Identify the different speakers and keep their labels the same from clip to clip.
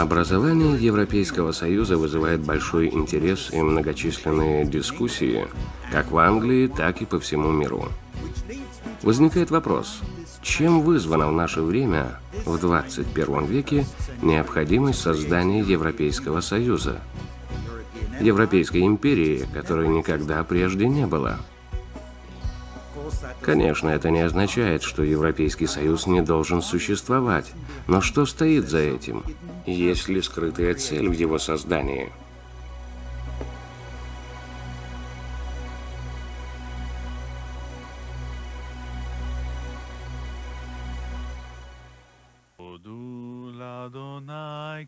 Speaker 1: Образование Европейского Союза вызывает большой интерес и многочисленные дискуссии, как в Англии, так и по всему миру. Возникает вопрос, чем вызвана в наше время, в 21 веке, необходимость создания Европейского Союза? Европейской империи, которой никогда прежде не было – Конечно, это не означает, что Европейский Союз не должен существовать. Но что стоит за этим? Есть ли скрытая цель в его создании?
Speaker 2: Adonai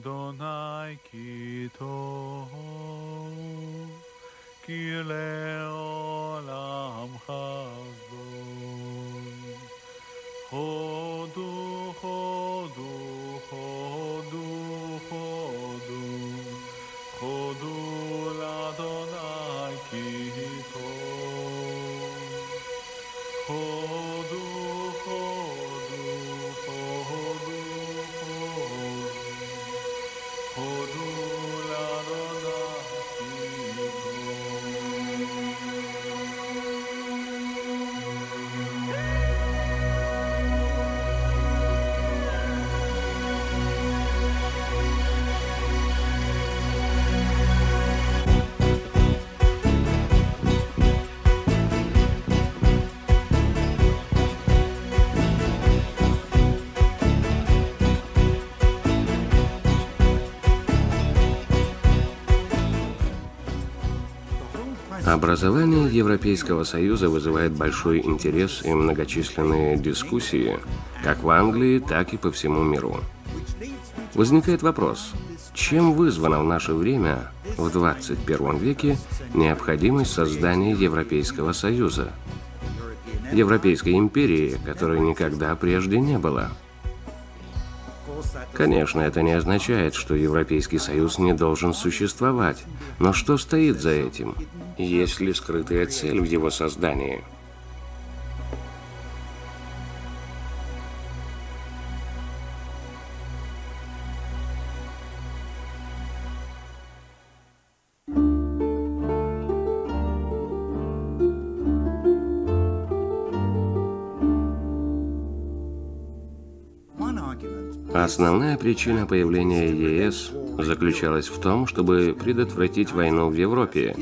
Speaker 2: Adonai kito tohu.
Speaker 1: Образование Европейского Союза вызывает большой интерес и многочисленные дискуссии, как в Англии, так и по всему миру. Возникает вопрос, чем вызвана в наше время, в 21 веке, необходимость создания Европейского Союза? Европейской империи, которой никогда прежде не было. Конечно, это не означает, что Европейский Союз не должен существовать. Но что стоит за этим? Есть ли скрытая цель в его создании? Основная причина появления ЕС заключалась в том, чтобы предотвратить войну в Европе.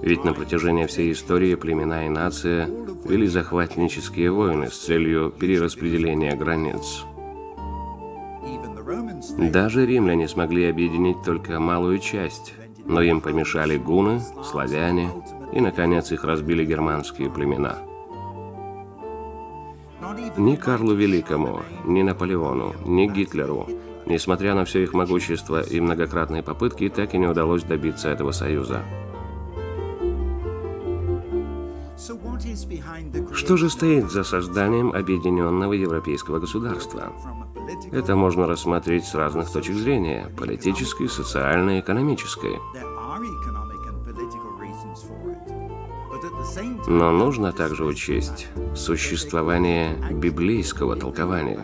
Speaker 1: Ведь на протяжении всей истории племена и нация вели захватнические войны с целью перераспределения границ. Даже римляне смогли объединить только малую часть, но им помешали гуны, славяне и, наконец, их разбили германские племена. Ни Карлу Великому, ни Наполеону, ни Гитлеру, несмотря на все их могущество и многократные попытки, так и не удалось добиться этого союза. Что же стоит за созданием объединенного европейского государства? Это можно рассмотреть с разных точек зрения – политической, социальной, экономической. Но нужно также учесть существование библейского толкования.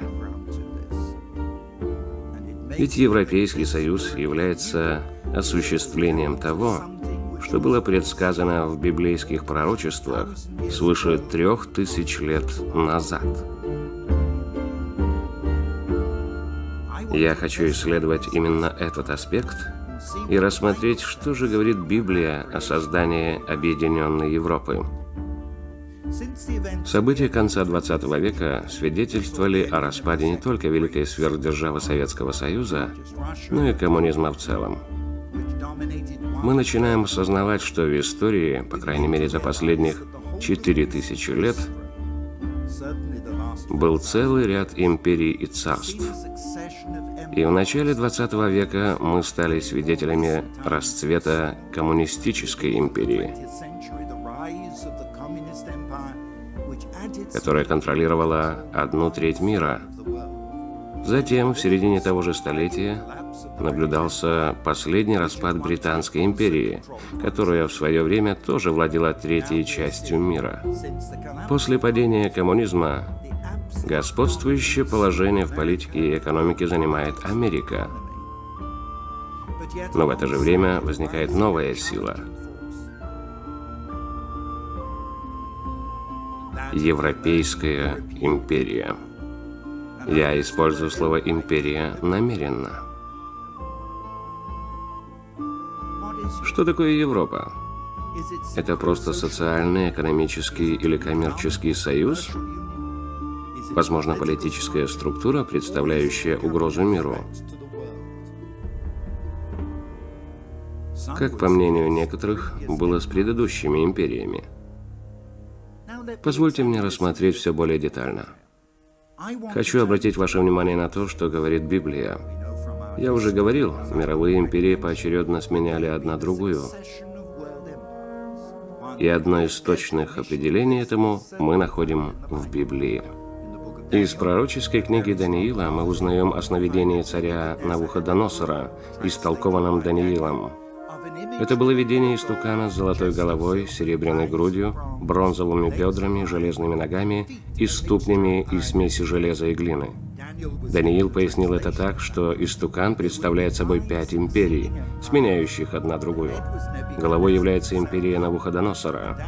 Speaker 1: Ведь Европейский Союз является осуществлением того, что было предсказано в библейских пророчествах свыше трех тысяч лет назад. Я хочу исследовать именно этот аспект и рассмотреть, что же говорит Библия о создании Объединенной Европы. События конца 20 века свидетельствовали о распаде не только великой сверхдержавы Советского Союза, но и коммунизма в целом. Мы начинаем осознавать, что в истории, по крайней мере за последних 4000 лет, был целый ряд империй и царств. И в начале 20 века мы стали свидетелями расцвета коммунистической империи, которая контролировала одну треть мира. Затем, в середине того же столетия, наблюдался последний распад Британской империи, которая в свое время тоже владела третьей частью мира. После падения коммунизма господствующее положение в политике и экономике занимает Америка. Но в это же время возникает новая сила – Европейская империя. Я использую слово «империя» намеренно. Что такое Европа? Это просто социальный, экономический или коммерческий союз? Возможно, политическая структура, представляющая угрозу миру? Как по мнению некоторых, было с предыдущими империями – Позвольте мне рассмотреть все более детально. Хочу обратить ваше внимание на то, что говорит Библия. Я уже говорил, мировые империи поочередно сменяли одна другую. И одно из точных определений этому мы находим в Библии. Из пророческой книги Даниила мы узнаем о сновидении царя Навуходоносора, истолкованном Даниилом – это было видение истукана с золотой головой, серебряной грудью, бронзовыми бедрами, железными ногами и ступнями из смеси железа и глины. Даниил пояснил это так, что истукан представляет собой пять империй, сменяющих одна другую. Головой является империя Навуходоносора.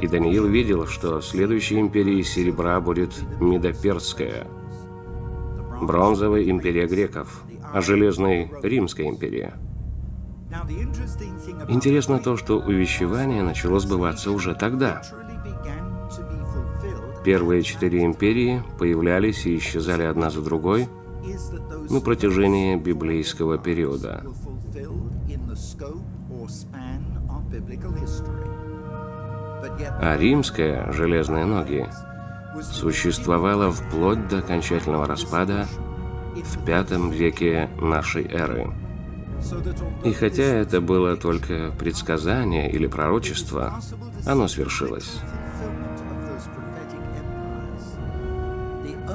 Speaker 1: И Даниил видел, что следующей империей серебра будет Медоперская, бронзовая империя греков, а железной Римская империя – Интересно то, что увещевание начало сбываться уже тогда. Первые четыре империи появлялись и исчезали одна за другой на протяжении библейского периода. А римская «железные ноги» существовала вплоть до окончательного распада в V веке нашей эры. И хотя это было только предсказание или пророчество, оно свершилось.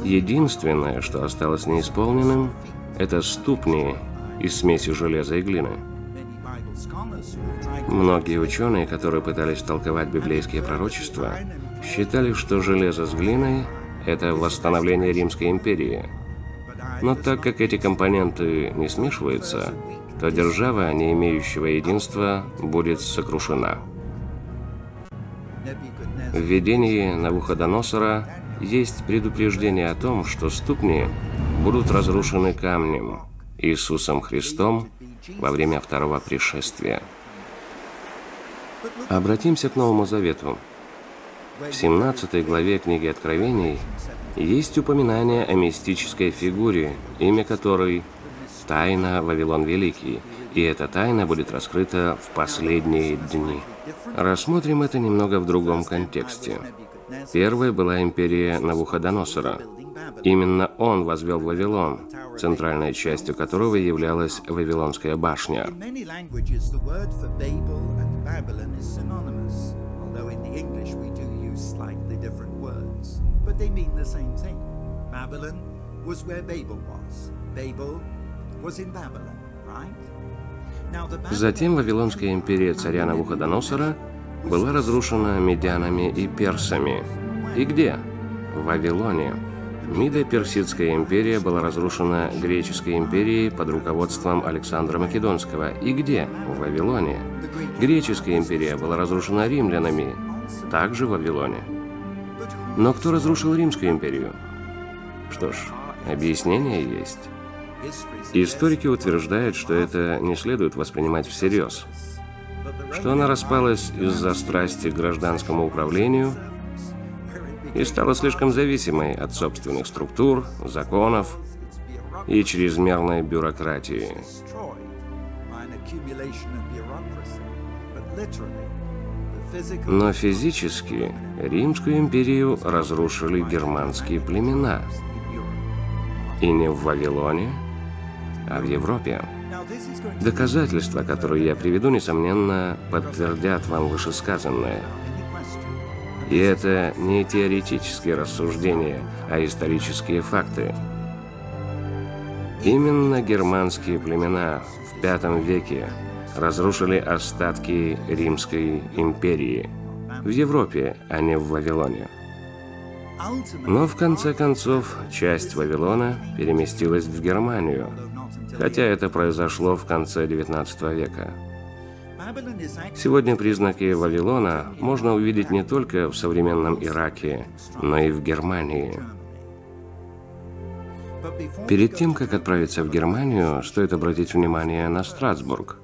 Speaker 1: Единственное, что осталось неисполненным, это ступни из смеси железа и глины. Многие ученые, которые пытались толковать библейские пророчества, считали, что железо с глиной – это восстановление Римской империи. Но так как эти компоненты не смешиваются, то держава, не имеющего единства, будет сокрушена. В видении Навуходоносора есть предупреждение о том, что ступни будут разрушены камнем Иисусом Христом во время второго пришествия. Обратимся к Новому Завету. В 17 главе книги Откровений есть упоминание о мистической фигуре, имя которой – тайна Вавилон Великий, и эта тайна будет раскрыта в последние дни. Рассмотрим это немного в другом контексте. Первой была империя Навуходоносора. Именно он возвел Вавилон, центральной частью которого являлась Вавилонская башня. Babylon was where Babel was. Babel Затем Вавилонская империя царя Навуходоносора была разрушена медянами и персами. И где? В Вавилоне. Мидо-Персидская империя была разрушена греческой империей под руководством Александра Македонского. И где? В Вавилоне. Греческая империя была разрушена римлянами, также в Вавилоне. Но кто разрушил Римскую империю? Что ж, объяснение есть. Историки утверждают, что это не следует воспринимать всерьез, что она распалась из-за страсти к гражданскому управлению и стала слишком зависимой от собственных структур, законов и чрезмерной бюрократии. Но физически Римскую империю разрушили германские племена. И не в Вавилоне, а в Европе. Доказательства, которые я приведу, несомненно, подтвердят вам вышесказанное. И это не теоретические рассуждения, а исторические факты. Именно германские племена в V веке разрушили остатки Римской империи в Европе, а не в Вавилоне. Но в конце концов часть Вавилона переместилась в Германию, хотя это произошло в конце XIX века. Сегодня признаки Вавилона можно увидеть не только в современном Ираке, но и в Германии. Перед тем, как отправиться в Германию, стоит обратить внимание на Страсбург.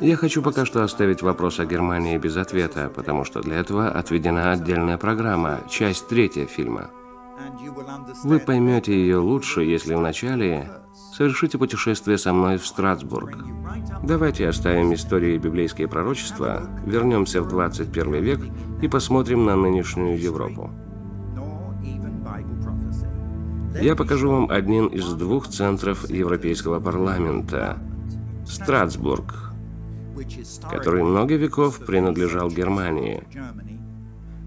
Speaker 1: Я хочу пока что оставить вопрос о Германии без ответа, потому что для этого отведена отдельная программа, часть третья фильма. Вы поймете ее лучше, если вначале совершите путешествие со мной в Страсбург. Давайте оставим истории библейские пророчества, вернемся в 21 век и посмотрим на нынешнюю Европу. Я покажу вам один из двух центров Европейского парламента – Страсбург, который много веков принадлежал Германии,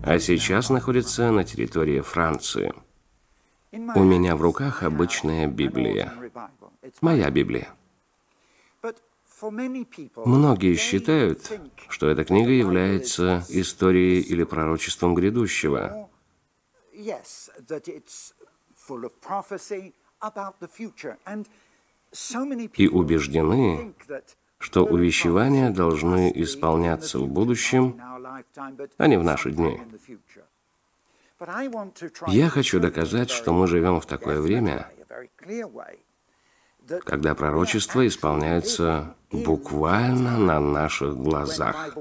Speaker 1: а сейчас находится на территории Франции. У меня в руках обычная Библия. Моя Библия. Многие считают, что эта книга является историей или пророчеством грядущего. И убеждены, что увещевания должны исполняться в будущем, а не в наши дни. Я хочу доказать, что мы живем в такое время, когда пророчества исполняются буквально на наших глазах.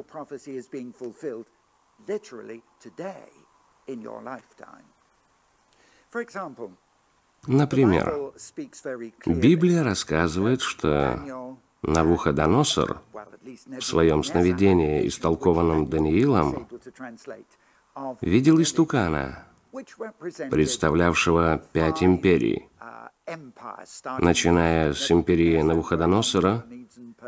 Speaker 1: Например, Библия рассказывает, что Навуходоносор в своем сновидении, истолкованном Даниилом, видел истукана, представлявшего пять империй, начиная с империи Навуходоносора,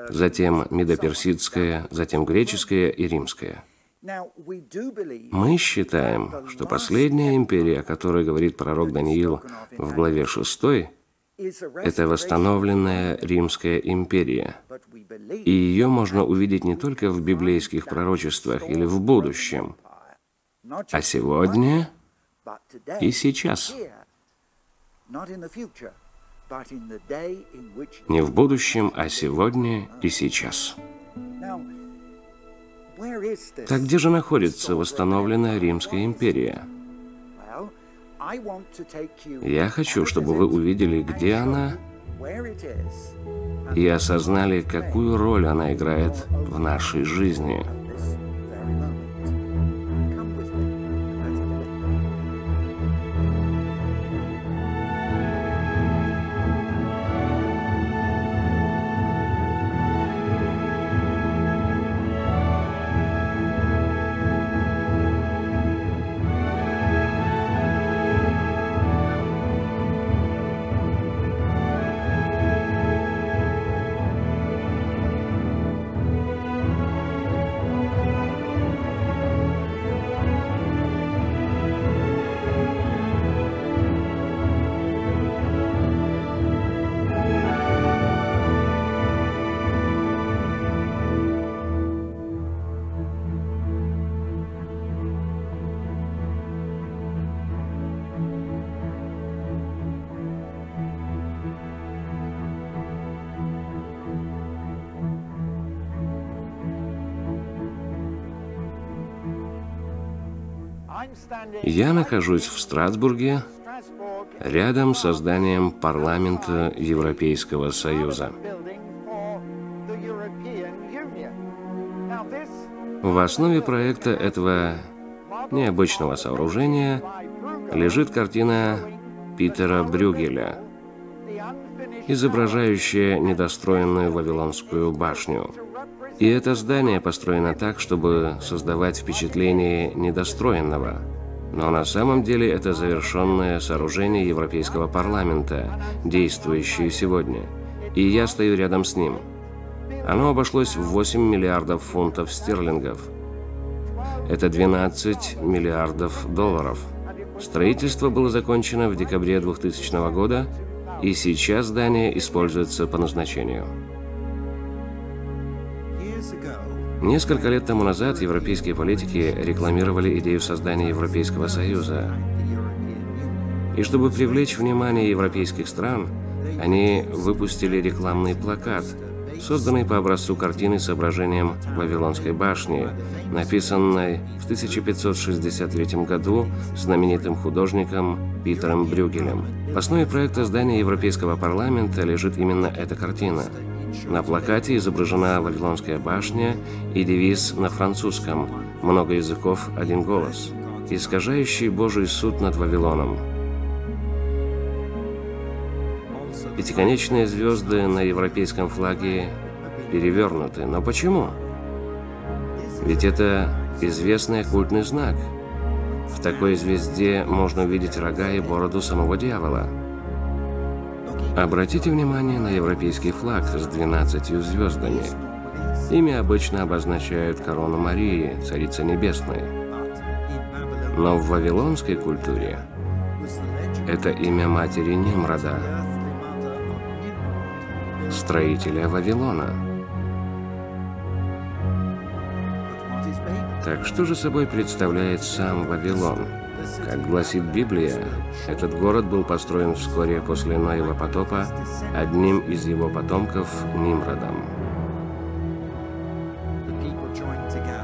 Speaker 1: затем Медоперсидская, затем греческая и римская. Мы считаем, что последняя империя, о которой говорит пророк Даниил в главе 6, это восстановленная Римская империя. И ее можно увидеть не только в библейских пророчествах или в будущем, а сегодня и сейчас. Не в будущем, а сегодня и сейчас. Так где же находится восстановленная Римская империя? Я хочу, чтобы вы увидели, где она, и осознали, какую роль она играет в нашей жизни. Я нахожусь в Страсбурге, рядом с зданием парламента Европейского Союза. В основе проекта этого необычного сооружения лежит картина Питера Брюгеля, изображающая недостроенную Вавилонскую башню. И это здание построено так, чтобы создавать впечатление недостроенного. Но на самом деле это завершенное сооружение Европейского парламента, действующее сегодня. И я стою рядом с ним. Оно обошлось в 8 миллиардов фунтов стерлингов. Это 12 миллиардов долларов. Строительство было закончено в декабре 2000 года, и сейчас здание используется по назначению. Несколько лет тому назад европейские политики рекламировали идею создания Европейского Союза. И чтобы привлечь внимание европейских стран, они выпустили рекламный плакат, созданный по образцу картины с изображением Вавилонской башни, написанной в 1563 году знаменитым художником Питером Брюгелем. В основе проекта здания Европейского парламента лежит именно эта картина. На плакате изображена Вавилонская башня и девиз на французском «Много языков, один голос», искажающий Божий суд над Вавилоном. Пятиконечные звезды на европейском флаге перевернуты. Но почему? Ведь это известный оккультный знак. В такой звезде можно увидеть рога и бороду самого дьявола. Обратите внимание на европейский флаг с 12 звездами. Ими обычно обозначают корону Марии, Царицы Небесной. Но в вавилонской культуре это имя матери Нимрода, строителя Вавилона. Так что же собой представляет сам Вавилон? Как гласит Библия, этот город был построен вскоре после Ноева потопа одним из его потомков Нимродом.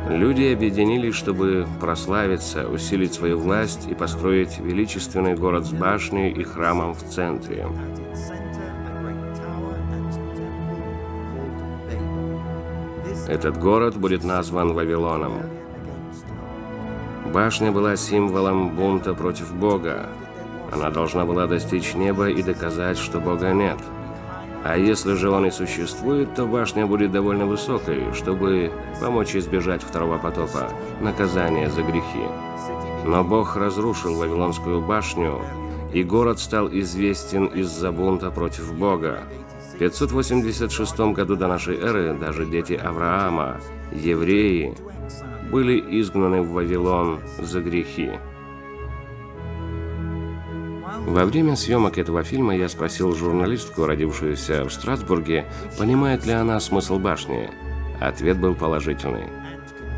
Speaker 1: Люди объединились, чтобы прославиться, усилить свою власть и построить величественный город с башней и храмом в центре. Этот город будет назван Вавилоном. Башня была символом бунта против Бога. Она должна была достичь неба и доказать, что Бога нет. А если же он и существует, то башня будет довольно высокой, чтобы помочь избежать второго потопа, наказания за грехи. Но Бог разрушил Вавилонскую башню, и город стал известен из-за бунта против Бога. В 586 году до нашей эры даже дети Авраама, евреи, были изгнаны в Вавилон за грехи. Во время съемок этого фильма я спросил журналистку, родившуюся в Страсбурге, понимает ли она смысл башни. Ответ был положительный.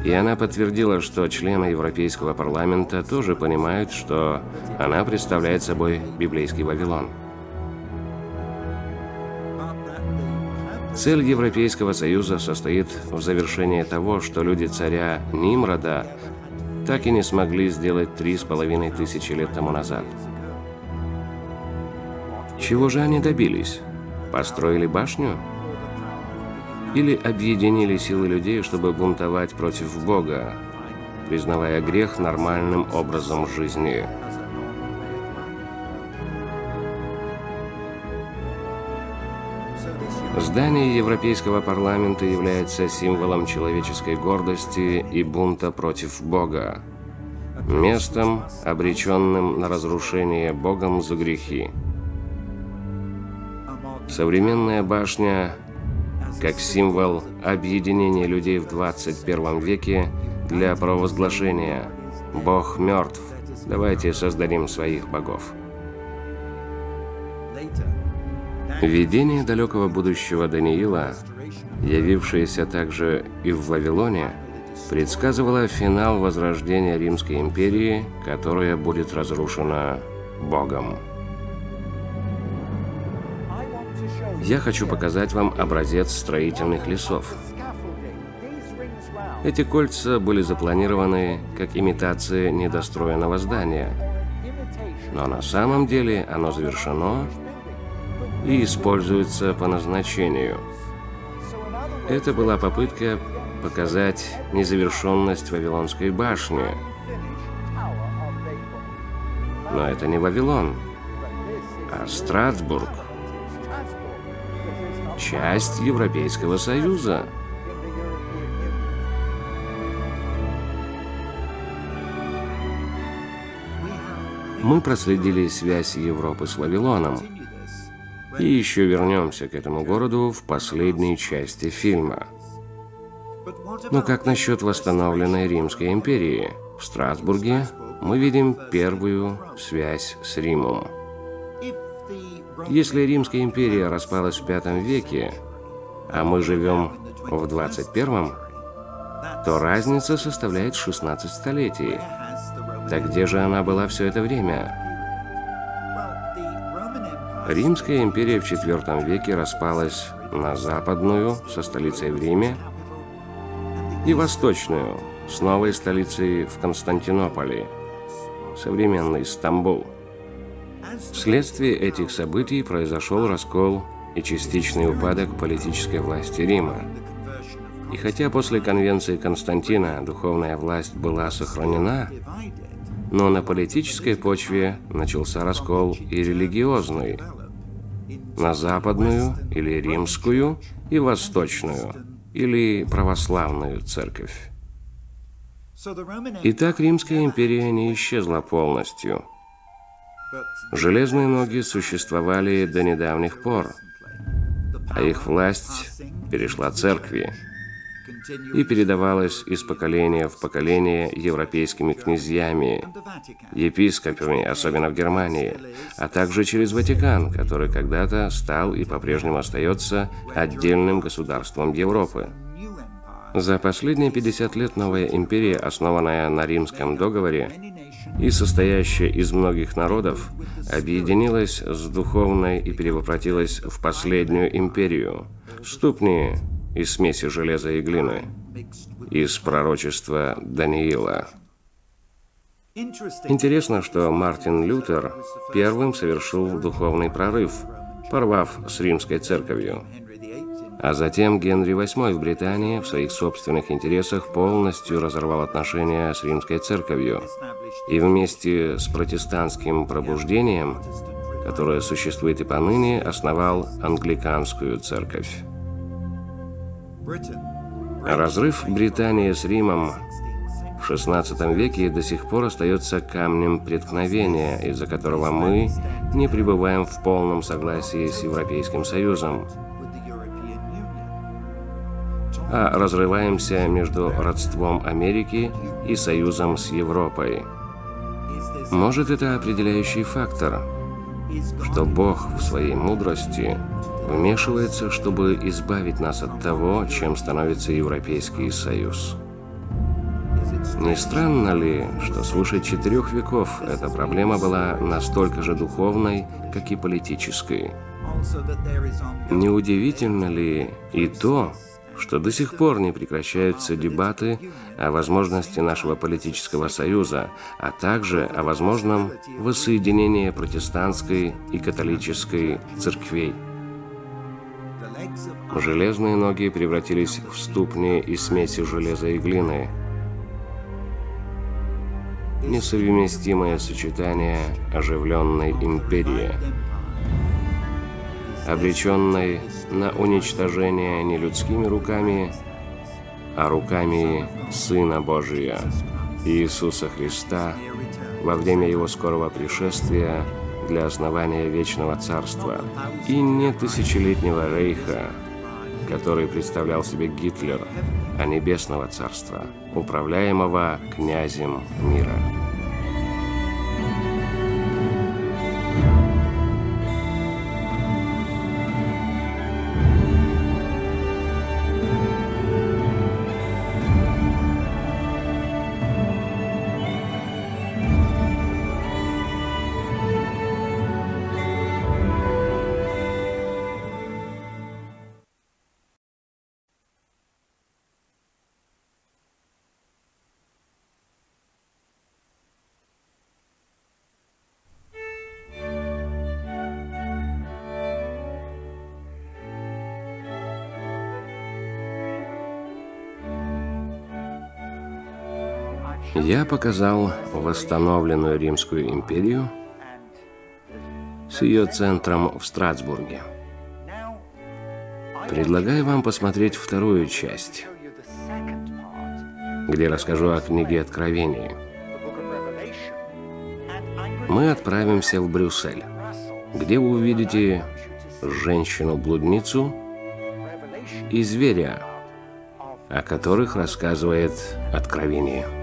Speaker 1: И она подтвердила, что члены Европейского парламента тоже понимают, что она представляет собой библейский Вавилон. Цель Европейского Союза состоит в завершении того, что люди царя Нимрода так и не смогли сделать три с половиной тысячи лет тому назад. Чего же они добились? Построили башню? Или объединили силы людей, чтобы бунтовать против Бога, признавая грех нормальным образом жизни? Здание Европейского парламента является символом человеческой гордости и бунта против Бога, местом, обреченным на разрушение Богом за грехи. Современная башня, как символ объединения людей в 21 веке для провозглашения «Бог мертв, давайте создадим своих богов». Видение далекого будущего Даниила, явившееся также и в Вавилоне, предсказывало финал возрождения Римской империи, которая будет разрушена Богом. Я хочу показать вам образец строительных лесов. Эти кольца были запланированы как имитация недостроенного здания. Но на самом деле оно завершено и используется по назначению. Это была попытка показать незавершенность Вавилонской башни. Но это не Вавилон, а Страсбург. Часть Европейского Союза. Мы проследили связь Европы с Вавилоном. И еще вернемся к этому городу в последней части фильма. Но как насчет восстановленной Римской империи? В Страсбурге мы видим первую связь с Римом. Если Римская империя распалась в V веке, а мы живем в 21 то разница составляет 16 столетий. Так где же она была все это время? Римская империя в IV веке распалась на западную, со столицей в Риме, и восточную, с новой столицей в Константинополе, современный Стамбул. Вследствие этих событий произошел раскол и частичный упадок политической власти Рима. И хотя после конвенции Константина духовная власть была сохранена, но на политической почве начался раскол и религиозный на западную или римскую и восточную или православную церковь. Итак, Римская империя не исчезла полностью. Железные ноги существовали до недавних пор, а их власть перешла церкви и передавалась из поколения в поколение европейскими князьями, епископами, особенно в Германии, а также через Ватикан, который когда-то стал и по-прежнему остается отдельным государством Европы. За последние 50 лет новая империя, основанная на римском договоре и состоящая из многих народов, объединилась с духовной и перевоплотилась в последнюю империю. Ступни из смеси железа и глины, из пророчества Даниила. Интересно, что Мартин Лютер первым совершил духовный прорыв, порвав с римской церковью. А затем Генри VIII в Британии в своих собственных интересах полностью разорвал отношения с римской церковью и вместе с протестантским пробуждением, которое существует и поныне, основал англиканскую церковь. Разрыв Британии с Римом в XVI веке до сих пор остается камнем преткновения, из-за которого мы не пребываем в полном согласии с Европейским Союзом, а разрываемся между родством Америки и союзом с Европой. Может, это определяющий фактор, что Бог в своей мудрости вмешивается, чтобы избавить нас от того, чем становится Европейский Союз. Не странно ли, что свыше четырех веков эта проблема была настолько же духовной, как и политической? Неудивительно ли и то, что до сих пор не прекращаются дебаты о возможности нашего политического союза, а также о возможном воссоединении протестантской и католической церквей. Железные ноги превратились в ступни из смеси железа и глины. Несовместимое сочетание оживленной империи, обреченной на уничтожение не людскими руками, а руками Сына Божия, Иисуса Христа, во время Его скорого пришествия для основания Вечного Царства, и не тысячелетнего рейха, который представлял себе Гитлер, а Небесного Царства, управляемого князем мира. Показал восстановленную Римскую империю с ее центром в Страсбурге. Предлагаю вам посмотреть вторую часть, где расскажу о книге Откровений. Мы отправимся в Брюссель, где вы увидите женщину-блудницу и зверя, о которых рассказывает Откровение.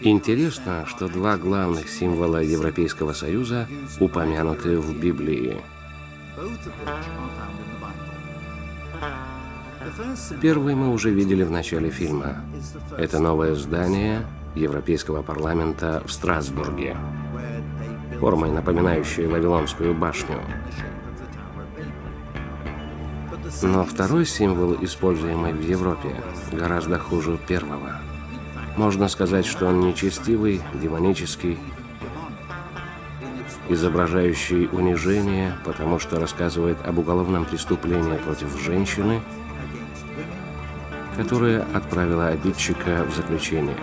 Speaker 1: Интересно, что два главных символа Европейского Союза упомянуты в Библии. Первый мы уже видели в начале фильма. Это новое здание Европейского парламента в Страсбурге, формой напоминающей Вавилонскую башню. Но второй символ, используемый в Европе, гораздо хуже первого. Можно сказать, что он нечестивый, демонический, изображающий унижение, потому что рассказывает об уголовном преступлении против женщины, которая отправила обидчика в заключение.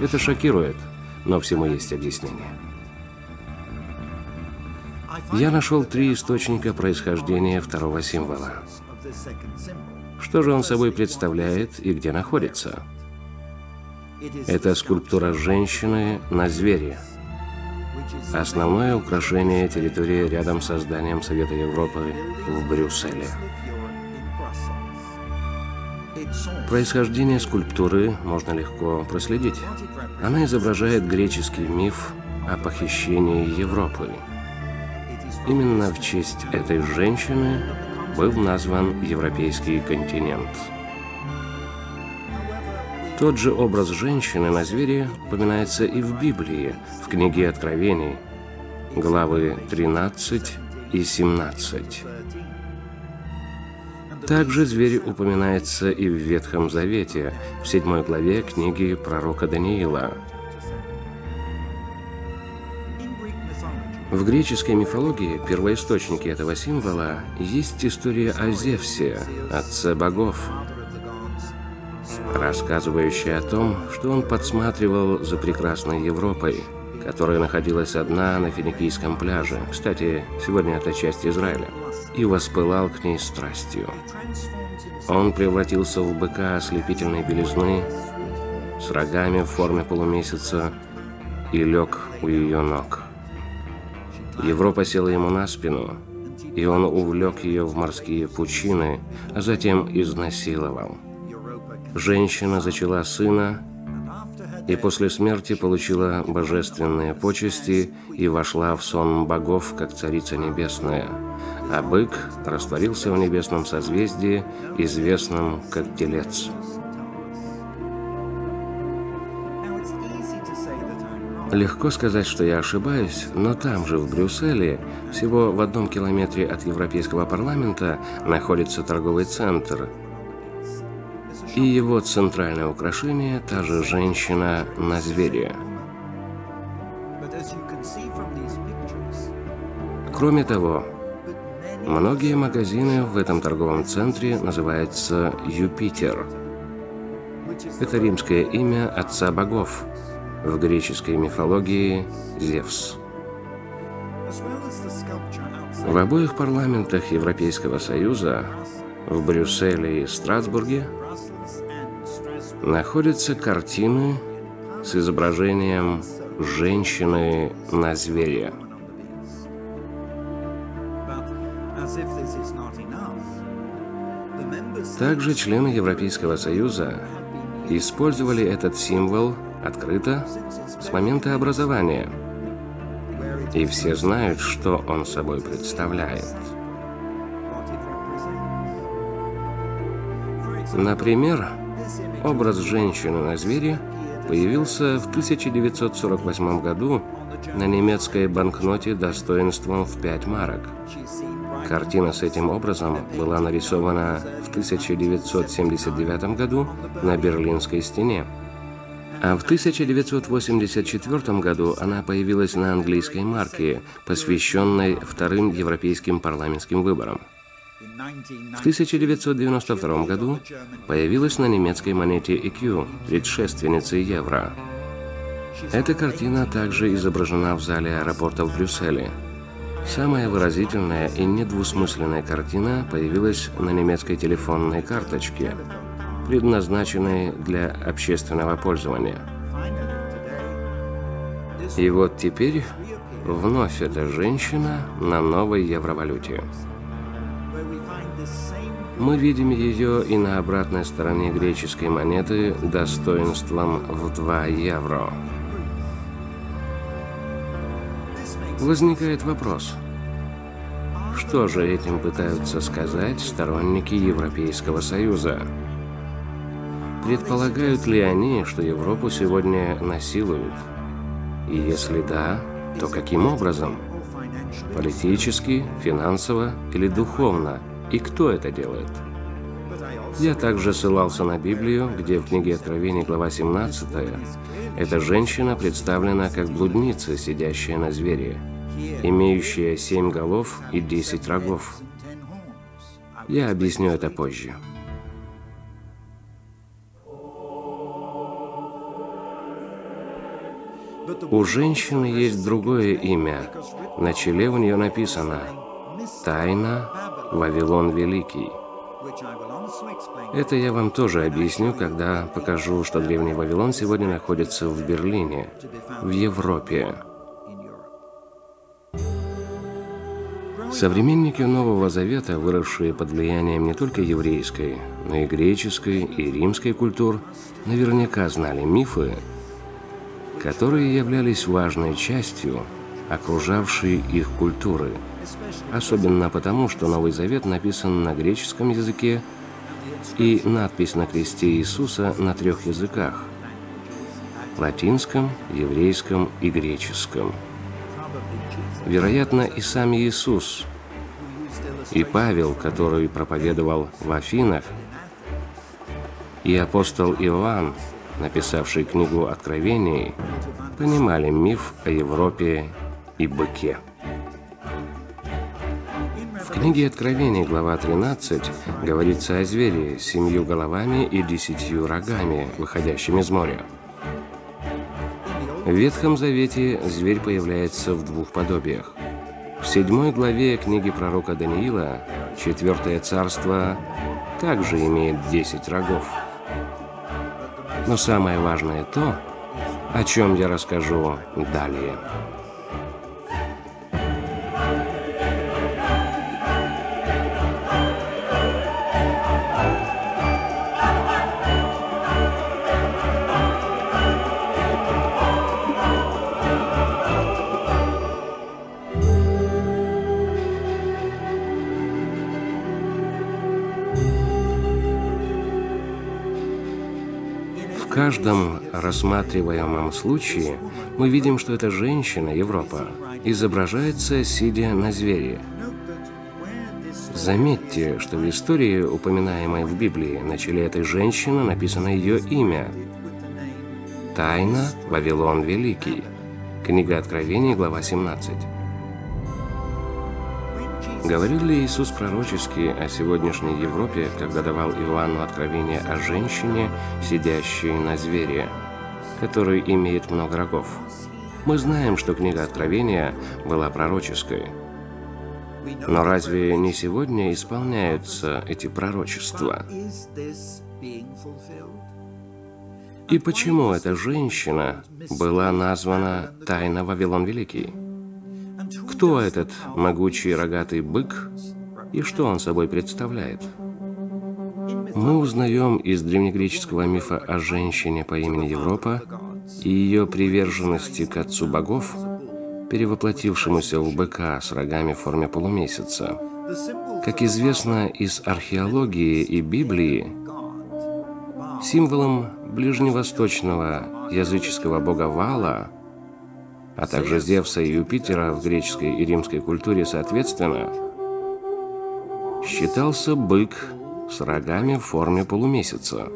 Speaker 1: Это шокирует, но всему есть объяснение. Я нашел три источника происхождения второго символа. Что же он собой представляет и где находится? Это скульптура женщины на звере. Основное украшение территории рядом с зданием Совета Европы в Брюсселе. Происхождение скульптуры можно легко проследить. Она изображает греческий миф о похищении Европы. Именно в честь этой женщины был назван европейский континент. Тот же образ женщины на звере упоминается и в Библии, в книге Откровений, главы 13 и 17. Также зверь упоминается и в Ветхом Завете, в седьмой главе книги пророка Даниила. В греческой мифологии первоисточники этого символа есть история о Зевсе, отце богов, рассказывающая о том, что он подсматривал за прекрасной Европой, которая находилась одна на Финикийском пляже. Кстати, сегодня это часть Израиля и воспылал к ней страстью. Он превратился в быка ослепительной белизны, с рогами в форме полумесяца, и лег у ее ног. Европа села ему на спину, и он увлек ее в морские пучины, а затем изнасиловал. Женщина зачала сына, и после смерти получила божественные почести и вошла в сон богов, как Царица Небесная – а бык растворился в небесном созвездии, известном как Телец. Легко сказать, что я ошибаюсь, но там же, в Брюсселе, всего в одном километре от Европейского парламента, находится торговый центр. И его центральное украшение – та же женщина на звере. Кроме того, Многие магазины в этом торговом центре называются Юпитер. Это римское имя отца богов. В греческой мифологии Зевс. В обоих парламентах Европейского Союза, в Брюсселе и Страсбурге, находятся картины с изображением женщины на звере. Также члены Европейского Союза использовали этот символ открыто с момента образования. И все знают, что он собой представляет. Например, образ женщины на звере появился в 1948 году на немецкой банкноте достоинством в 5 марок. Картина с этим образом была нарисована в 1979 году на Берлинской стене. А в 1984 году она появилась на английской марке, посвященной вторым европейским парламентским выборам. В 1992 году появилась на немецкой монете EQ, предшественнице евро. Эта картина также изображена в зале аэропорта в Брюсселе – Самая выразительная и недвусмысленная картина появилась на немецкой телефонной карточке, предназначенной для общественного пользования. И вот теперь вновь эта женщина на новой евровалюте. Мы видим ее и на обратной стороне греческой монеты достоинством в 2 евро. Возникает вопрос, что же этим пытаются сказать сторонники Европейского Союза? Предполагают ли они, что Европу сегодня насилуют? И если да, то каким образом? Политически, финансово или духовно? И кто это делает? Я также ссылался на Библию, где в книге Откровений, глава 17, эта женщина представлена как блудница, сидящая на звере, имеющая семь голов и десять рогов. Я объясню это позже. У женщины есть другое имя. На челе у нее написано «Тайна Вавилон Великий». Это я вам тоже объясню, когда покажу, что Древний Вавилон сегодня находится в Берлине, в Европе. Современники Нового Завета, выросшие под влиянием не только еврейской, но и греческой и римской культур, наверняка знали мифы, которые являлись важной частью окружавшей их культуры. Особенно потому, что Новый Завет написан на греческом языке и надпись на кресте Иисуса на трех языках – латинском, еврейском и греческом. Вероятно, и сам Иисус, и Павел, который проповедовал в Афинах, и апостол Иоанн, написавший книгу Откровений, понимали миф о Европе и быке. В книге Откровений, глава 13, говорится о звере с семью головами и десятью рогами, выходящими из моря. В Ветхом Завете зверь появляется в двух подобиях. В седьмой главе книги пророка Даниила четвертое царство также имеет десять рогов. Но самое важное то, о чем я расскажу далее. Рассматриваемом случае мы видим, что эта женщина, Европа, изображается, сидя на звере. Заметьте, что в истории, упоминаемой в Библии, на челе этой женщины написано ее имя. Тайна Вавилон Великий. Книга Откровений, глава 17. Говорил ли Иисус пророчески о сегодняшней Европе, когда давал Иоанну откровение о женщине, сидящей на звере, который имеет много рогов? Мы знаем, что книга Откровения была пророческой. Но разве не сегодня исполняются эти пророчества? И почему эта женщина была названа «Тайна Вавилон Великий»? Кто этот могучий рогатый бык и что он собой представляет? Мы узнаем из древнегреческого мифа о женщине по имени Европа и ее приверженности к отцу богов, перевоплотившемуся в быка с рогами в форме полумесяца. Как известно из археологии и Библии, символом ближневосточного языческого бога Вала – а также Зевса и Юпитера в греческой и римской культуре соответственно, считался бык с рогами в форме полумесяца.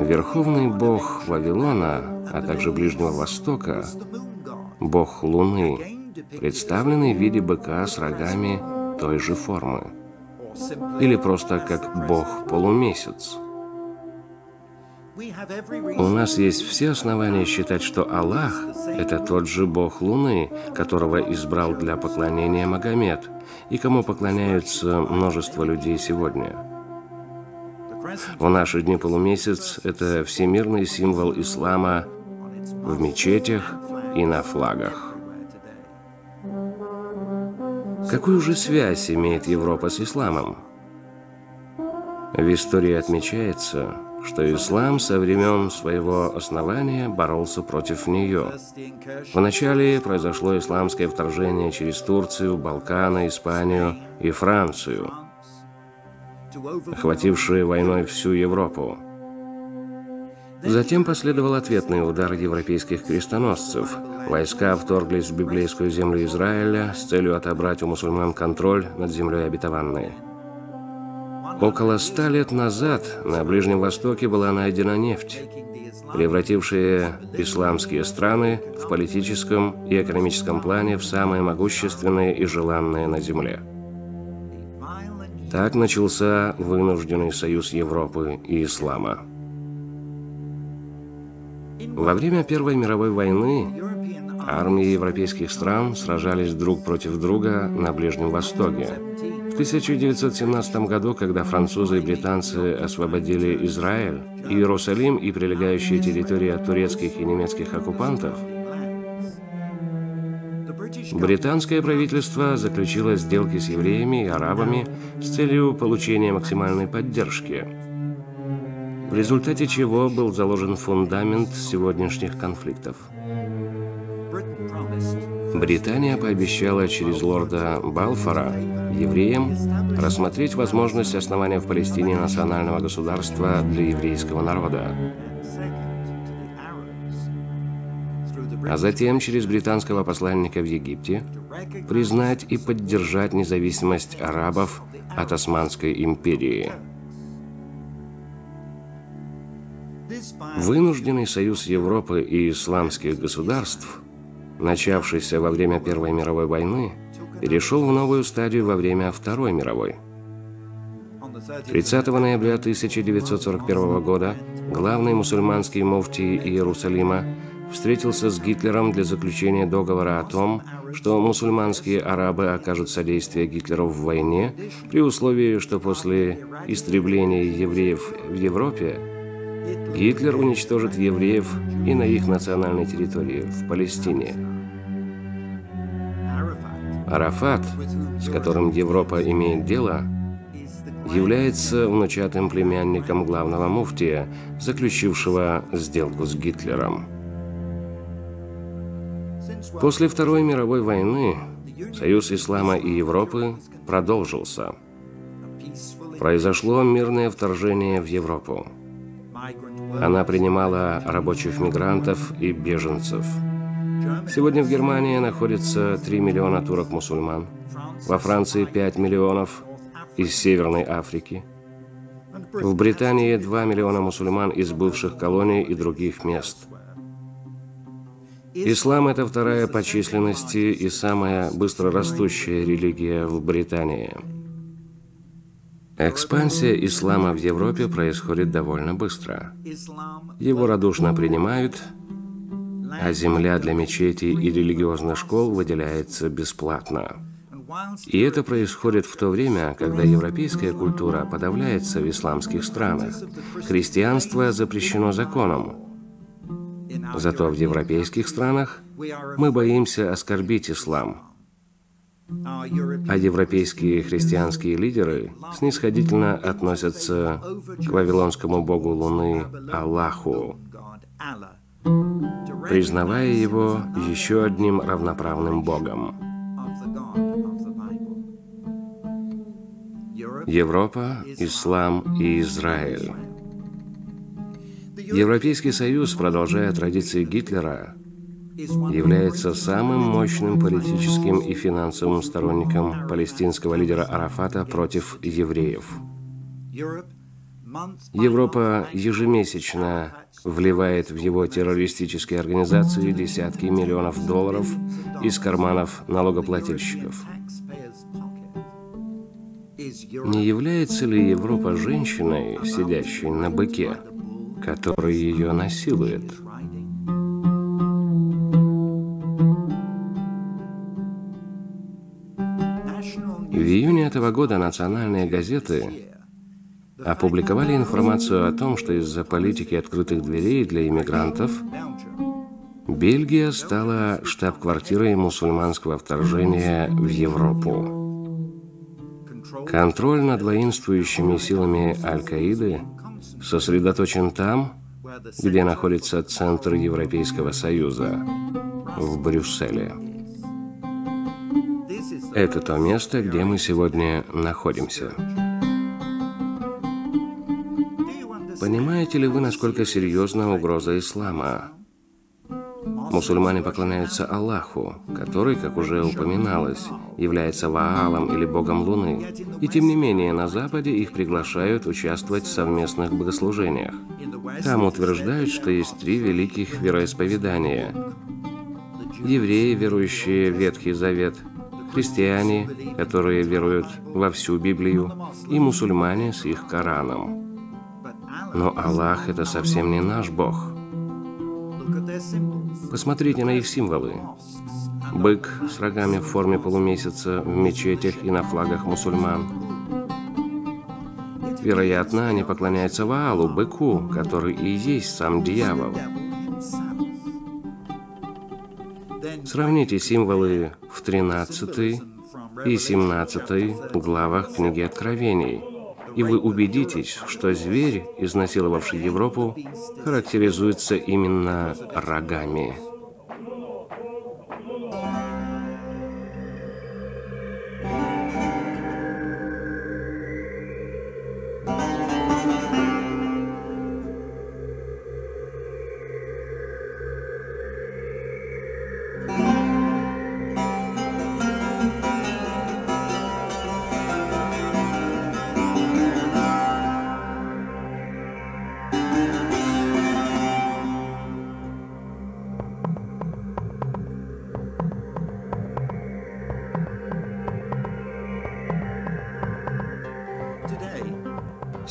Speaker 1: Верховный бог Вавилона, а также Ближнего Востока, бог Луны, представленный в виде быка с рогами той же формы. Или просто как бог-полумесяц – у нас есть все основания считать, что Аллах – это тот же Бог Луны, которого избрал для поклонения Магомед, и кому поклоняются множество людей сегодня. В наши дни полумесяц – это всемирный символ ислама в мечетях и на флагах. Какую же связь имеет Европа с исламом? В истории отмечается, что ислам со времен своего основания боролся против нее. Вначале произошло исламское вторжение через Турцию, Балканы, Испанию и Францию, охватившее войной всю Европу. Затем последовал ответный удар европейских крестоносцев. Войска вторглись в библейскую землю Израиля с целью отобрать у мусульман контроль над землей обетованной. Около ста лет назад на Ближнем Востоке была найдена нефть, превратившая исламские страны в политическом и экономическом плане в самые могущественные и желанные на Земле. Так начался вынужденный союз Европы и Ислама. Во время Первой мировой войны армии европейских стран сражались друг против друга на Ближнем Востоке. В 1917 году, когда французы и британцы освободили Израиль, Иерусалим и прилегающие территории от турецких и немецких оккупантов, британское правительство заключило сделки с евреями и арабами с целью получения максимальной поддержки – в результате чего был заложен фундамент сегодняшних конфликтов. Британия пообещала через лорда Балфора евреям рассмотреть возможность основания в Палестине национального государства для еврейского народа. А затем через британского посланника в Египте признать и поддержать независимость арабов от Османской империи – Вынужденный союз Европы и исламских государств, начавшийся во время Первой мировой войны, перешел в новую стадию во время Второй мировой. 30 ноября 1941 года главный мусульманский муфтий Иерусалима встретился с Гитлером для заключения договора о том, что мусульманские арабы окажут содействие Гитлеру в войне при условии, что после истребления евреев в Европе Гитлер уничтожит евреев и на их национальной территории, в Палестине. Арафат, с которым Европа имеет дело, является внучатым племянником главного муфтия, заключившего сделку с Гитлером. После Второй мировой войны Союз Ислама и Европы продолжился. Произошло мирное вторжение в Европу. Она принимала рабочих мигрантов и беженцев. Сегодня в Германии находится 3 миллиона турок-мусульман, во Франции 5 миллионов из Северной Африки, в Британии 2 миллиона мусульман из бывших колоний и других мест. Ислам – это вторая по численности и самая быстро растущая религия в Британии – Экспансия ислама в Европе происходит довольно быстро. Его радушно принимают, а земля для мечетей и религиозных школ выделяется бесплатно. И это происходит в то время, когда европейская культура подавляется в исламских странах. Христианство запрещено законом. Зато в европейских странах мы боимся оскорбить ислам – а европейские христианские лидеры снисходительно относятся к вавилонскому богу Луны Аллаху, признавая его еще одним равноправным богом. Европа, Ислам и Израиль. Европейский Союз, продолжая традиции Гитлера, является самым мощным политическим и финансовым сторонником палестинского лидера Арафата против евреев. Европа ежемесячно вливает в его террористические организации десятки миллионов долларов из карманов налогоплательщиков. Не является ли Европа женщиной, сидящей на быке, который ее насилует? В июне этого года национальные газеты опубликовали информацию о том, что из-за политики открытых дверей для иммигрантов Бельгия стала штаб-квартирой мусульманского вторжения в Европу. Контроль над воинствующими силами Аль-Каиды сосредоточен там, где находится центр Европейского Союза, в Брюсселе. Это то место, где мы сегодня находимся. Понимаете ли вы, насколько серьезна угроза ислама? Мусульмане поклоняются Аллаху, который, как уже упоминалось, является Ваалом или богом Луны. И тем не менее, на Западе их приглашают участвовать в совместных богослужениях. Там утверждают, что есть три великих вероисповедания. Евреи, верующие в Ветхий Завет, христиане, которые веруют во всю Библию, и мусульмане с их Кораном. Но Аллах – это совсем не наш Бог – Посмотрите на их символы. Бык с рогами в форме полумесяца в мечетях и на флагах мусульман. Вероятно, они поклоняются Ваалу, быку, который и есть сам дьявол. Сравните символы в 13 и 17 главах книги Откровений – и вы убедитесь, что зверь, изнасиловавший Европу, характеризуется именно рогами.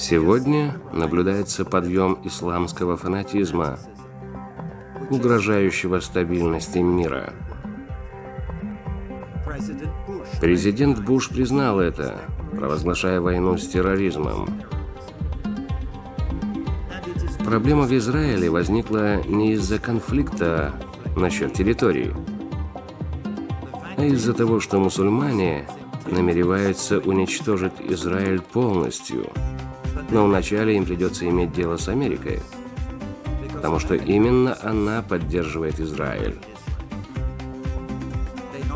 Speaker 1: Сегодня наблюдается подъем исламского фанатизма, угрожающего стабильности мира. Президент Буш признал это, провозглашая войну с терроризмом. Проблема в Израиле возникла не из-за конфликта насчет территории, а из-за того, что мусульмане намереваются уничтожить Израиль полностью – но вначале им придется иметь дело с Америкой, потому что именно она поддерживает Израиль.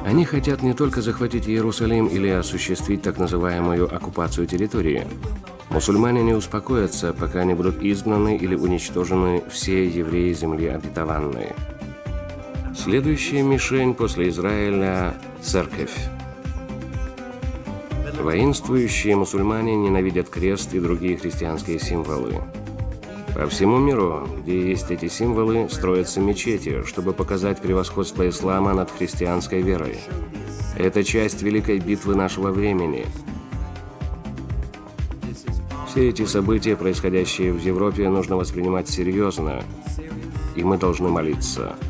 Speaker 1: Они хотят не только захватить Иерусалим или осуществить так называемую оккупацию территории. Мусульмане не успокоятся, пока не будут изгнаны или уничтожены все евреи земли обетованной. Следующая мишень после Израиля – церковь. Воинствующие мусульмане ненавидят крест и другие христианские символы. По всему миру, где есть эти символы, строятся мечети, чтобы показать превосходство ислама над христианской верой. Это часть великой битвы нашего времени. Все эти события, происходящие в Европе, нужно воспринимать серьезно, и мы должны молиться –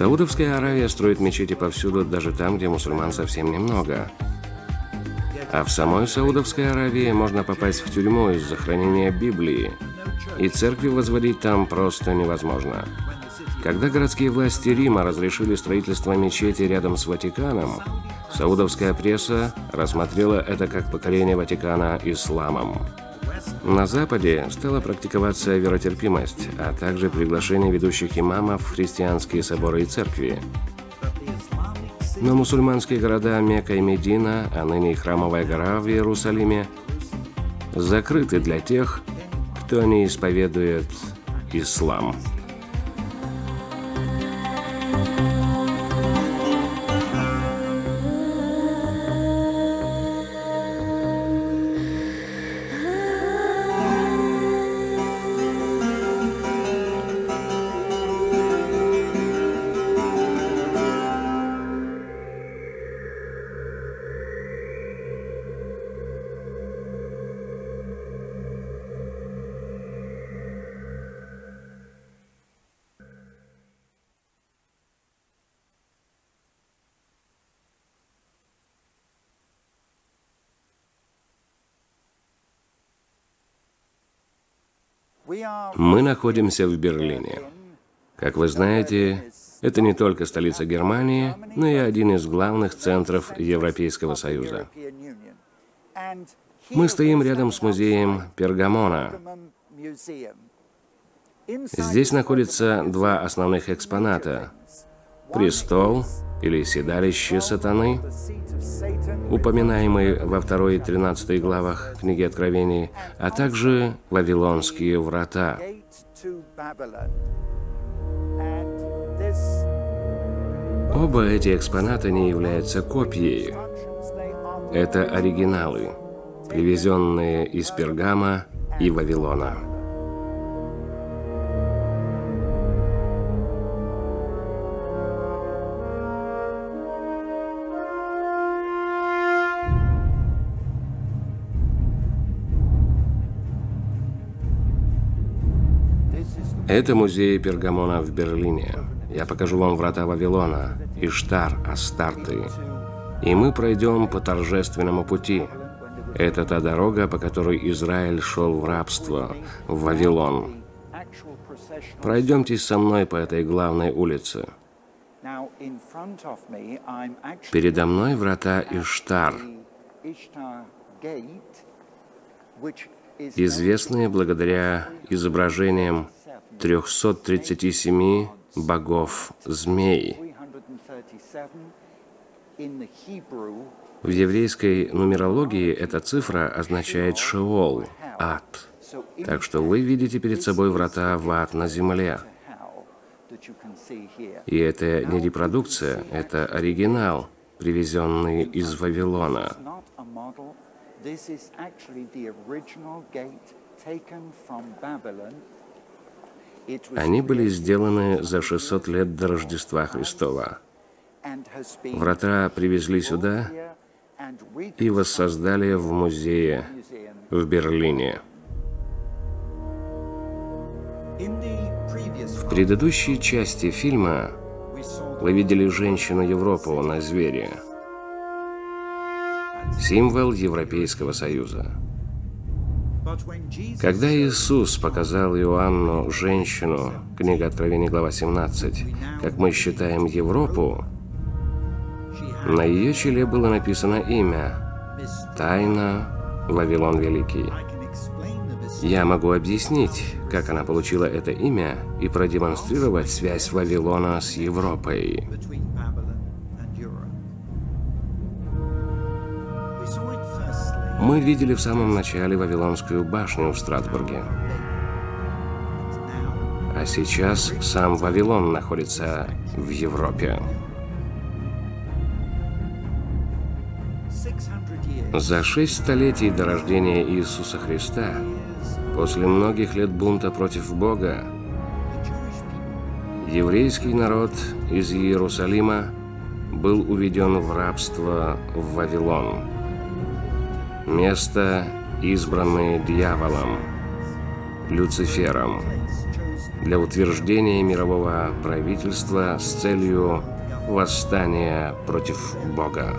Speaker 1: Саудовская Аравия строит мечети повсюду, даже там, где мусульман совсем немного. А в самой Саудовской Аравии можно попасть в тюрьму из-за хранения Библии, и церкви возводить там просто невозможно. Когда городские власти Рима разрешили строительство мечети рядом с Ватиканом, саудовская пресса рассмотрела это как покорение Ватикана исламом. На Западе стала практиковаться веротерпимость, а также приглашение ведущих имамов в христианские соборы и церкви. Но мусульманские города Мекка и Медина, а ныне и Храмовая гора в Иерусалиме, закрыты для тех, кто не исповедует ислам. Мы находимся в Берлине. Как вы знаете, Это не только столица Германии, но и один из главных центров Европейского Союза. Мы стоим рядом с музеем Пергамона. Здесь находятся два основных экспоната. Престол или седалище сатаны, упоминаемый во второй и тринадцатой главах книги Откровений, а также Вавилонские врата. Оба эти экспоната не являются копией. Это оригиналы, привезенные из Пергама и Вавилона. Это музей Пергамона в Берлине. Я покажу вам врата Вавилона, Иштар, Астарты. И мы пройдем по торжественному пути. Это та дорога, по которой Израиль шел в рабство, в Вавилон. Пройдемте со мной по этой главной улице. Передо мной врата Иштар, известные благодаря изображениям 337 богов змей. В еврейской нумерологии эта цифра означает Шеол, ад. Так что вы видите перед собой врата в ад на земле. И это не репродукция, это оригинал, привезенный из Вавилона. Они были сделаны за 600 лет до Рождества Христова. Врата привезли сюда и воссоздали в музее в Берлине. В предыдущей части фильма вы видели женщину Европу на звере. Символ Европейского Союза. Когда Иисус показал Иоанну женщину, книга Откровений, глава 17, как мы считаем Европу, на ее челе было написано имя «Тайна Вавилон Великий». Я могу объяснить, как она получила это имя и продемонстрировать связь Вавилона с Европой. Мы видели в самом начале Вавилонскую башню в Страсбурге. А сейчас сам Вавилон находится в Европе. За шесть столетий до рождения Иисуса Христа, после многих лет бунта против Бога, еврейский народ из Иерусалима был уведен в рабство в Вавилон – Место, избранное дьяволом, Люцифером, для утверждения мирового правительства с целью восстания против Бога.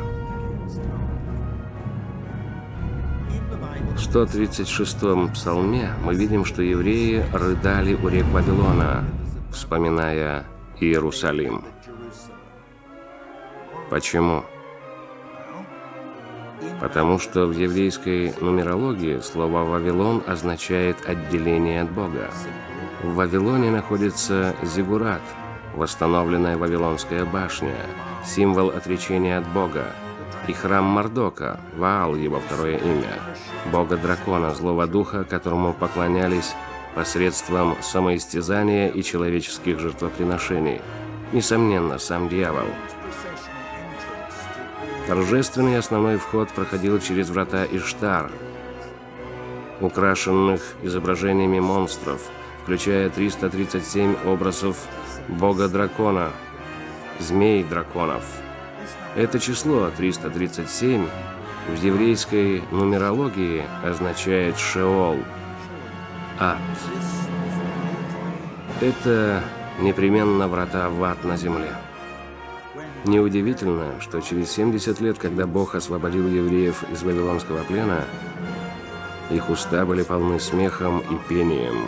Speaker 1: В 136-м псалме мы видим, что евреи рыдали у рек Вавилона, вспоминая Иерусалим. Почему? Потому что в еврейской нумерологии слово «Вавилон» означает «отделение от Бога». В Вавилоне находится Зигурат, восстановленная Вавилонская башня, символ отречения от Бога, и храм Мардока, Ваал его второе имя, бога-дракона, злого духа, которому поклонялись посредством самоистязания и человеческих жертвоприношений. Несомненно, сам дьявол – Торжественный основной вход проходил через врата Иштар, украшенных изображениями монстров, включая 337 образов бога-дракона, змей-драконов. Это число 337 в еврейской нумерологии означает Шеол, ад. Это непременно врата в ад на земле. Неудивительно, что через 70 лет, когда Бог освободил евреев из Вавилонского плена, их уста были полны смехом и пением.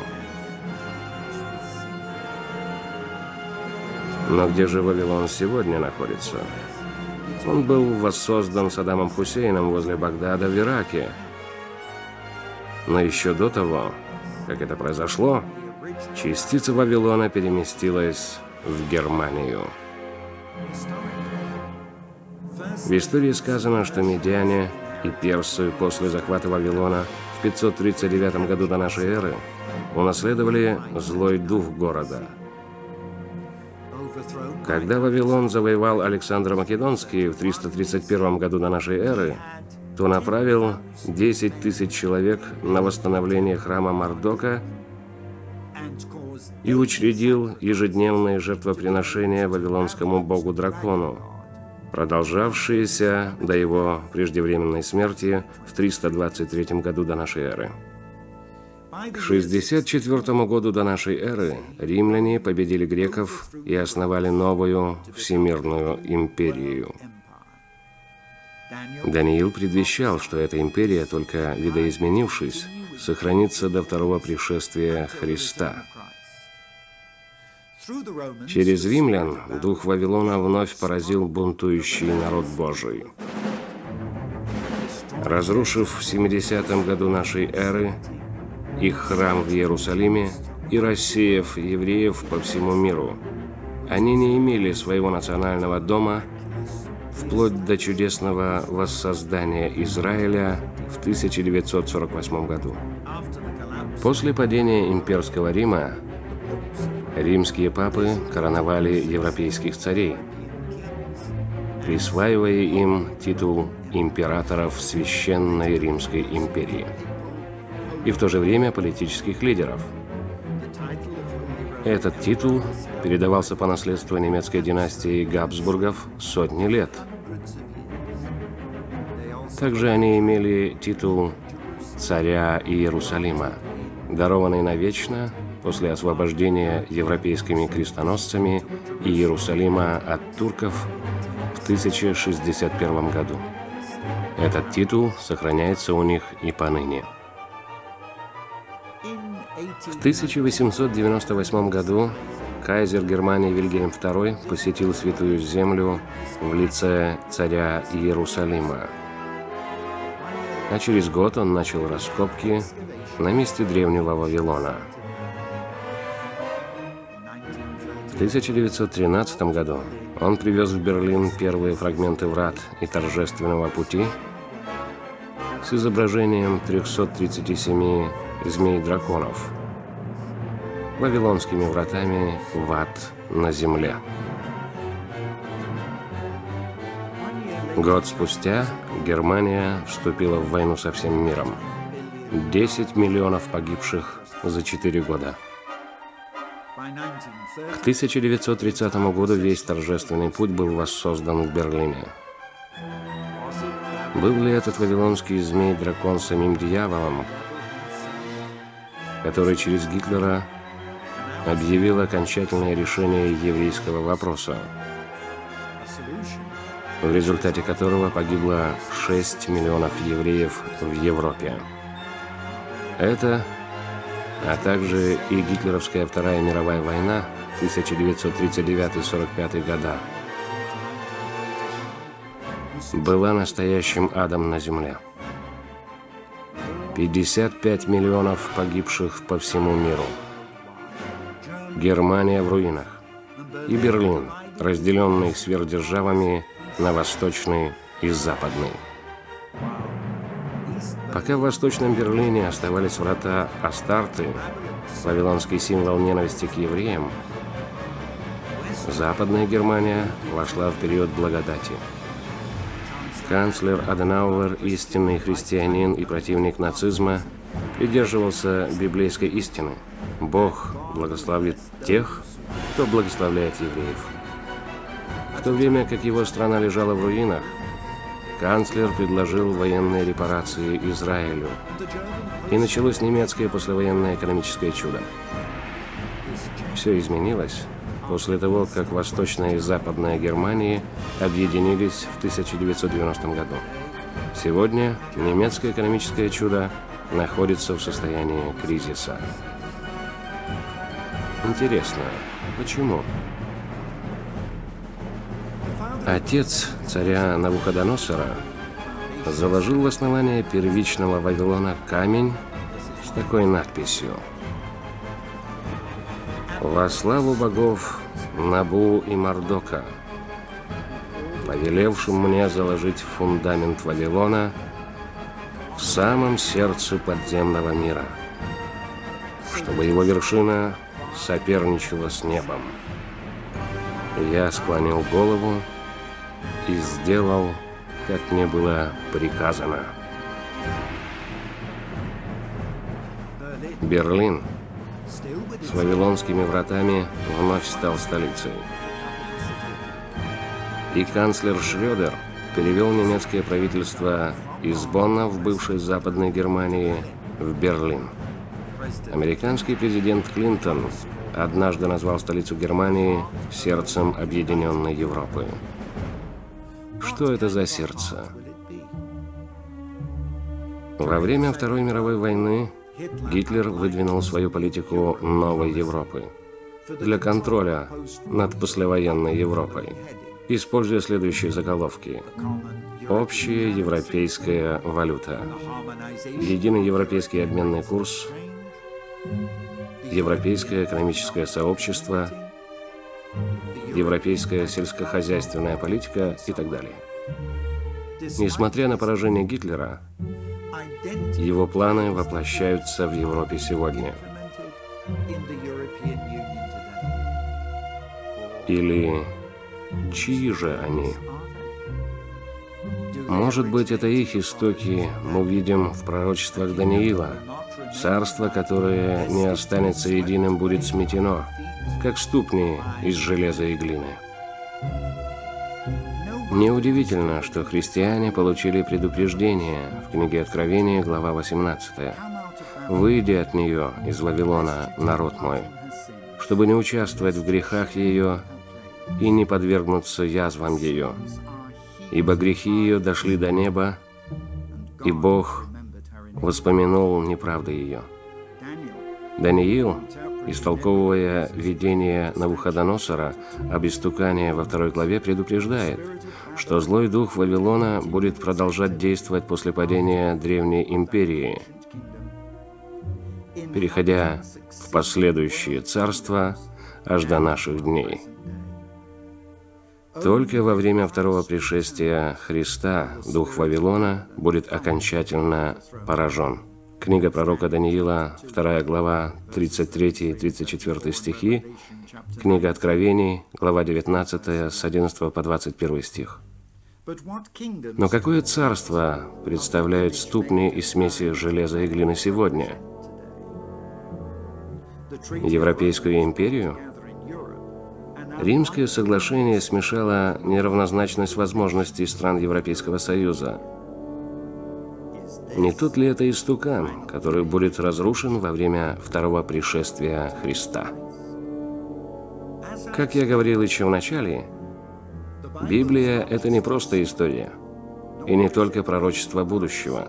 Speaker 1: Но где же Вавилон сегодня находится? Он был воссоздан Саддамом Хусейном возле Багдада в Ираке. Но еще до того, как это произошло, частица Вавилона переместилась в Германию. В истории сказано, что медиане и персы после захвата Вавилона в 539 году до нашей эры унаследовали злой дух города. Когда Вавилон завоевал Александр Македонский в 331 году до нашей эры, то направил 10 тысяч человек на восстановление храма Мардока и учредил ежедневные жертвоприношения вавилонскому богу-дракону, продолжавшиеся до его преждевременной смерти в 323 году до нашей эры. К 64 году до нашей эры римляне победили греков и основали новую всемирную империю. Даниил предвещал, что эта империя, только видоизменившись, сохранится до второго пришествия Христа. Через римлян дух Вавилона вновь поразил бунтующий народ Божий. Разрушив в 70 году нашей эры их храм в Иерусалиме и рассеяв евреев по всему миру, они не имели своего национального дома вплоть до чудесного воссоздания Израиля в 1948 году. После падения имперского Рима римские папы короновали европейских царей, присваивая им титул императоров Священной Римской империи и в то же время политических лидеров. Этот титул передавался по наследству немецкой династии Габсбургов сотни лет. Также они имели титул царя Иерусалима, дарованный навечно после освобождения европейскими крестоносцами Иерусалима от турков в 1061 году. Этот титул сохраняется у них и поныне. В 1898 году кайзер Германии Вильгельм II посетил Святую Землю в лице царя Иерусалима. А через год он начал раскопки на месте древнего Вавилона. 1913 году он привез в Берлин первые фрагменты врат и торжественного пути с изображением 337 змей-драконов, вавилонскими вратами в ад на земле. Год спустя Германия вступила в войну со всем миром. 10 миллионов погибших за 4 года. К 1930 году весь торжественный путь был воссоздан в Берлине. Был ли этот вавилонский змей-дракон самим дьяволом, который через Гитлера объявил окончательное решение еврейского вопроса, в результате которого погибло 6 миллионов евреев в Европе. Это, а также и гитлеровская Вторая мировая война 1939-45 года была настоящим адом на земле. 55 миллионов погибших по всему миру. Германия в руинах. И Берлин, разделенный сверхдержавами на восточный и западный. Пока в Восточном Берлине оставались врата Астарты, вавилонский символ ненависти к евреям, Западная Германия вошла в период благодати. Канцлер Аденауэр, истинный христианин и противник нацизма, придерживался библейской истины. Бог благословит тех, кто благословляет евреев. В то время как его страна лежала в руинах, канцлер предложил военные репарации Израилю. И началось немецкое послевоенное экономическое чудо. Все изменилось, после того, как Восточная и Западная Германии объединились в 1990 году. Сегодня немецкое экономическое чудо находится в состоянии кризиса. Интересно, почему? Отец царя Навуходоносора заложил в основание первичного Вавилона камень с такой надписью «Во славу богов Набу и Мардока, повелевшим мне заложить фундамент Вавилона в самом сердце подземного мира, чтобы его вершина соперничала с небом». Я склонил голову и сделал, как мне было приказано. Берлин вавилонскими вратами вновь стал столицей. И канцлер Шрёдер перевел немецкое правительство из Бонна в бывшей Западной Германии в Берлин. Американский президент Клинтон однажды назвал столицу Германии сердцем объединенной Европы. Что это за сердце? Во время Второй мировой войны Гитлер выдвинул свою политику новой Европы для контроля над послевоенной Европой, используя следующие заголовки. Общая европейская валюта, единый европейский обменный курс, Европейское экономическое сообщество, Европейская сельскохозяйственная политика и так далее. Несмотря на поражение Гитлера, его планы воплощаются в Европе сегодня. Или чьи же они? Может быть, это их истоки мы увидим в пророчествах Даниила – Царство, которое не останется единым, будет сметено, как ступни из железа и глины. Неудивительно, что христиане получили предупреждение в книге Откровения, глава 18. «Выйди от нее, из Вавилона, народ мой, чтобы не участвовать в грехах ее и не подвергнуться язвам ее, ибо грехи ее дошли до неба, и Бог воспомянул неправды ее. Даниил, истолковывая видение Навуходоносора об истукании во второй главе, предупреждает, что злой дух Вавилона будет продолжать действовать после падения Древней Империи, переходя в последующие царства аж до наших дней. Только во время второго пришествия Христа дух Вавилона будет окончательно поражен. Книга пророка Даниила, 2 глава, 33 и 34 стихи, книга Откровений, глава 19, с 11 по 21 стих. Но какое царство представляют ступни и смеси железа и глины сегодня? Европейскую империю – Римское соглашение смешало неравнозначность возможностей стран Европейского Союза. Не тот ли это истукан, который будет разрушен во время второго пришествия Христа? Как я говорил еще в начале, Библия – это не просто история, и не только пророчество будущего.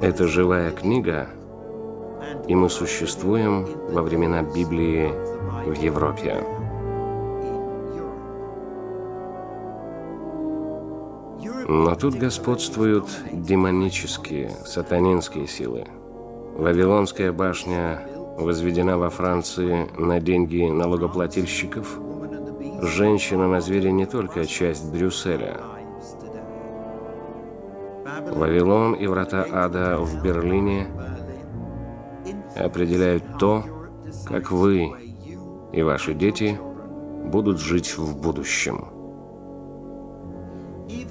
Speaker 1: Это живая книга, и мы существуем во времена Библии в Европе. Но тут господствуют демонические, сатанинские силы. Вавилонская башня возведена во Франции на деньги налогоплательщиков. Женщина на звере не только часть Брюсселя. Вавилон и врата ада в Берлине определяют то, как вы и ваши дети будут жить в будущем.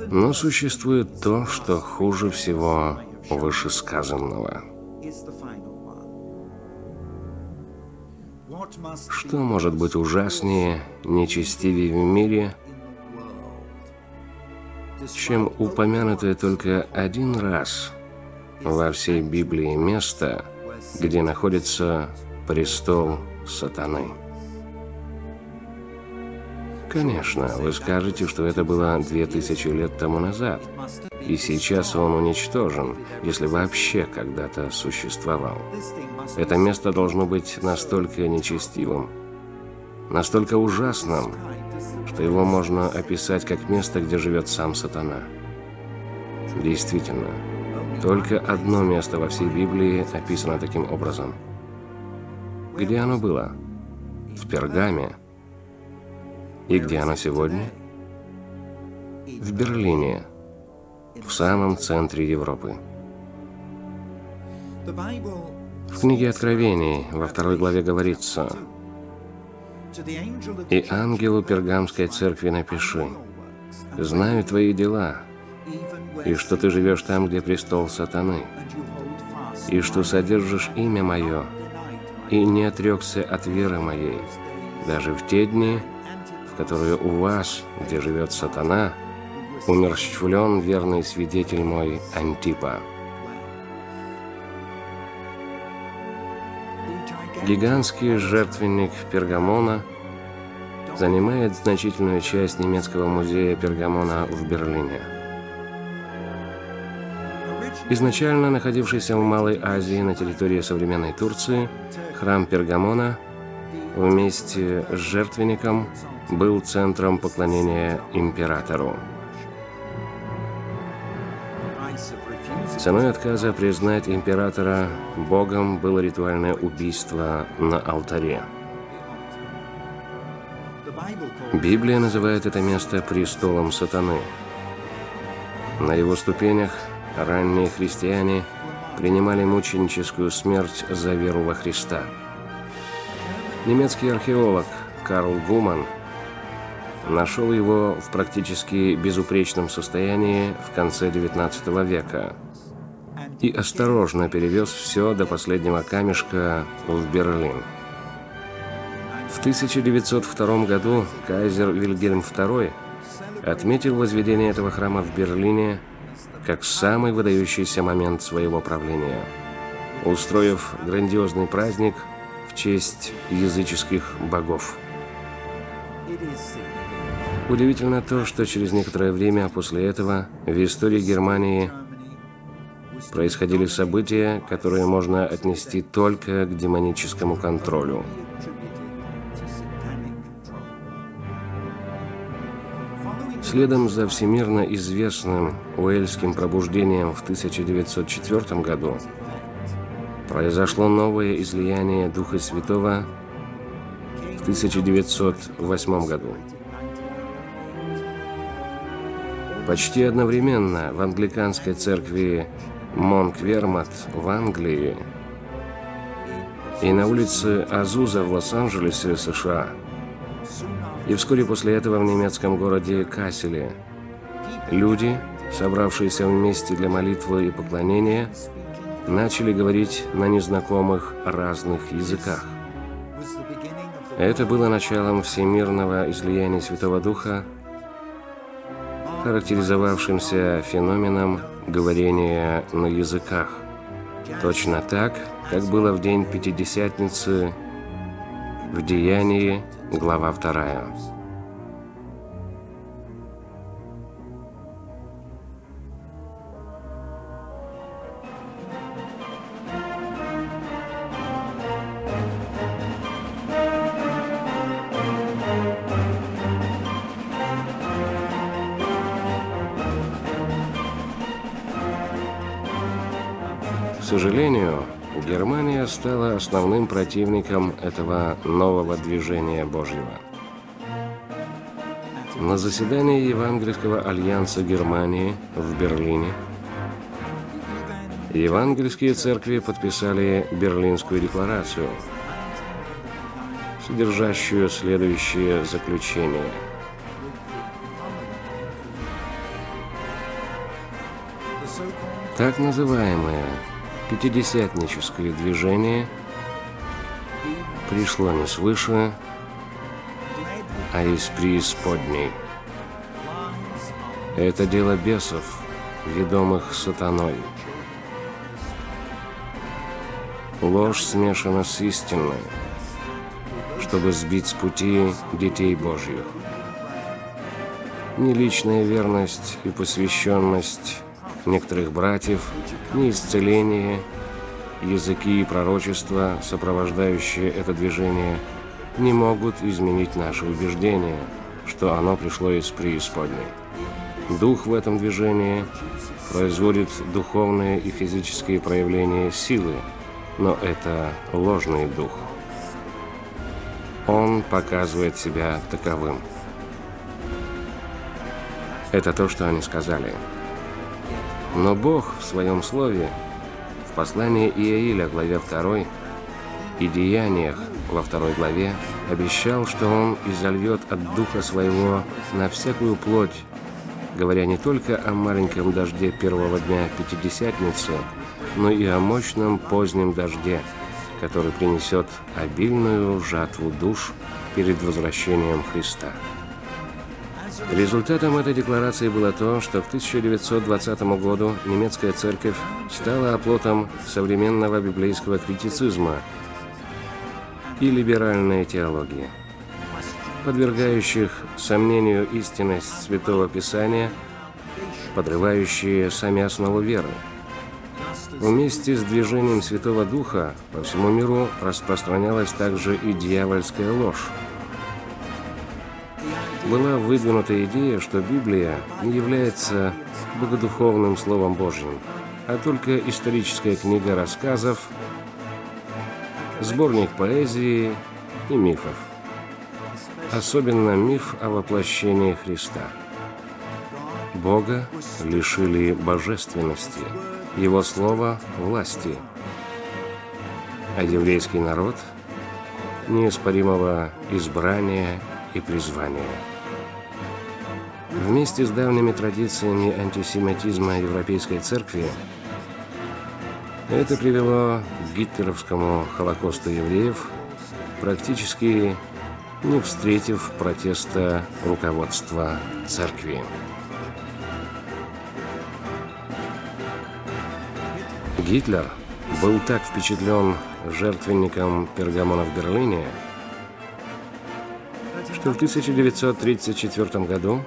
Speaker 1: Но существует то, что хуже всего вышесказанного. Что может быть ужаснее, нечестивее в мире, чем упомянутое только один раз во всей Библии место, где находится престол сатаны? Конечно, вы скажете, что это было две тысячи лет тому назад, и сейчас он уничтожен, если вообще когда-то существовал. Это место должно быть настолько нечестивым, настолько ужасным, что его можно описать как место, где живет сам сатана. Действительно, только одно место во всей Библии описано таким образом. Где оно было? В Пергаме. И где оно сегодня? В Берлине, в самом центре Европы. В книге Откровений во второй главе говорится, «И ангелу Пергамской церкви напиши, знаю твои дела, и что ты живешь там, где престол сатаны, и что содержишь имя мое, и не отрекся от веры моей, даже в те дни, в которые у вас, где живет сатана, умерщвлен верный свидетель мой Антипа». Гигантский жертвенник Пергамона занимает значительную часть немецкого музея Пергамона в Берлине. Изначально находившийся в Малой Азии на территории современной Турции, храм Пергамона вместе с жертвенником был центром поклонения императору. Ценой отказа признать императора богом было ритуальное убийство на алтаре. Библия называет это место престолом сатаны. На его ступенях ранние христиане принимали мученическую смерть за веру во Христа. Немецкий археолог Карл Гуман нашел его в практически безупречном состоянии в конце XIX века – и осторожно перевез все до последнего камешка в Берлин. В 1902 году кайзер Вильгельм II отметил возведение этого храма в Берлине как самый выдающийся момент своего правления, устроив грандиозный праздник в честь языческих богов. Удивительно то, что через некоторое время после этого в истории Германии происходили события, которые можно отнести только к демоническому контролю. Следом за всемирно известным Уэльским пробуждением в 1904 году произошло новое излияние Духа Святого в 1908 году. Почти одновременно в англиканской церкви Монквермат в Англии и на улице Азуза в Лос-Анджелесе, США. И вскоре после этого в немецком городе Касселе люди, собравшиеся вместе для молитвы и поклонения, начали говорить на незнакомых разных языках. Это было началом всемирного излияния Святого Духа, характеризовавшимся феноменом говорение на языках. Точно так, как было в день Пятидесятницы в Деянии, глава 2. Стала основным противником этого нового движения Божьего. На заседании Евангельского альянса Германии в Берлине евангельские церкви подписали Берлинскую декларацию, содержащую следующее заключение. Так называемое Пятидесятническое движение пришло не свыше, а из преисподней. Это дело бесов, ведомых сатаной. Ложь смешана с истиной, чтобы сбить с пути детей Божьих. Не личная верность и посвященность некоторых братьев, ни исцеление, языки и пророчества, сопровождающие это движение, не могут изменить наше убеждение, что оно пришло из преисподней. Дух в этом движении производит духовные и физические проявления силы, но это ложный дух. Он показывает себя таковым. Это то, что они сказали. Но Бог в своем слове, в послании Иаиля, главе 2, и деяниях во второй главе, обещал, что Он изольет от Духа Своего на всякую плоть, говоря не только о маленьком дожде первого дня Пятидесятницы, но и о мощном позднем дожде, который принесет обильную жатву душ перед возвращением Христа. Результатом этой декларации было то, что к 1920 году немецкая церковь стала оплотом современного библейского критицизма и либеральной теологии, подвергающих сомнению истинность Святого Писания, подрывающие сами основу веры. Вместе с движением Святого Духа по всему миру распространялась также и дьявольская ложь, была выдвинута идея, что Библия не является богодуховным Словом Божьим, а только историческая книга рассказов, сборник поэзии и мифов. Особенно миф о воплощении Христа. Бога лишили божественности, Его слова – власти, а еврейский народ – неоспоримого избрания и призвания. Вместе с давними традициями антисемитизма Европейской Церкви это привело к гитлеровскому Холокосту евреев, практически не встретив протеста руководства Церкви. Гитлер был так впечатлен жертвенником Пергамона в Берлине, что в 1934 году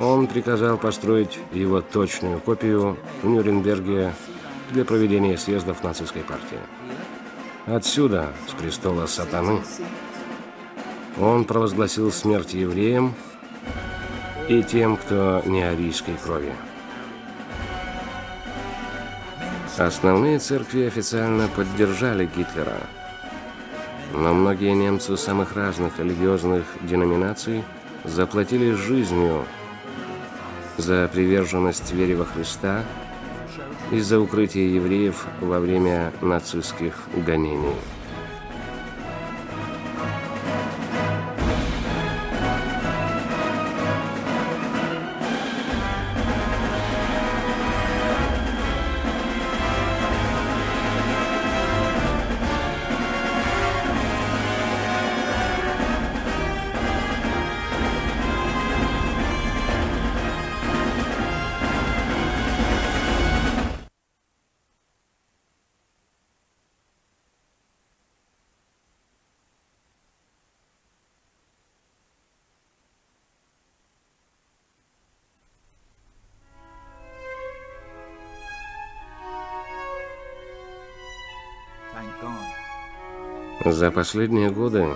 Speaker 1: он приказал построить его точную копию в Нюрнберге для проведения съездов нацистской партии. Отсюда, с престола сатаны, он провозгласил смерть евреям и тем, кто не арийской крови. Основные церкви официально поддержали Гитлера, но многие немцы самых разных религиозных деноминаций заплатили жизнью за приверженность вере во Христа и за укрытие евреев во время нацистских гонений. За последние годы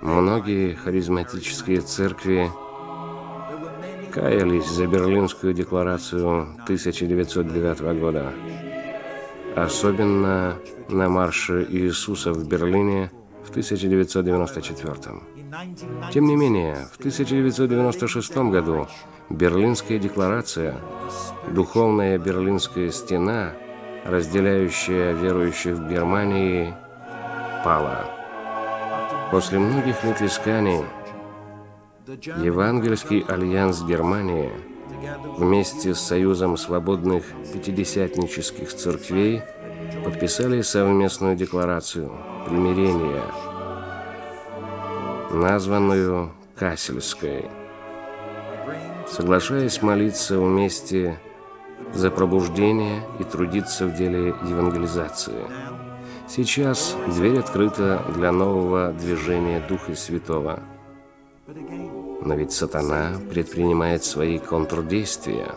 Speaker 1: многие харизматические церкви каялись за Берлинскую декларацию 1909 года, особенно на марше Иисуса в Берлине в 1994. Тем не менее, в 1996 году Берлинская декларация, духовная Берлинская стена, разделяющая верующих в Германии пала. После многих лет исканий Евангельский альянс Германии вместе с Союзом свободных пятидесятнических церквей подписали совместную декларацию примирения, названную Кассельской, соглашаясь молиться вместе за пробуждение и трудиться в деле евангелизации – Сейчас дверь открыта для нового движения Духа Святого. Но ведь сатана предпринимает свои контрдействия.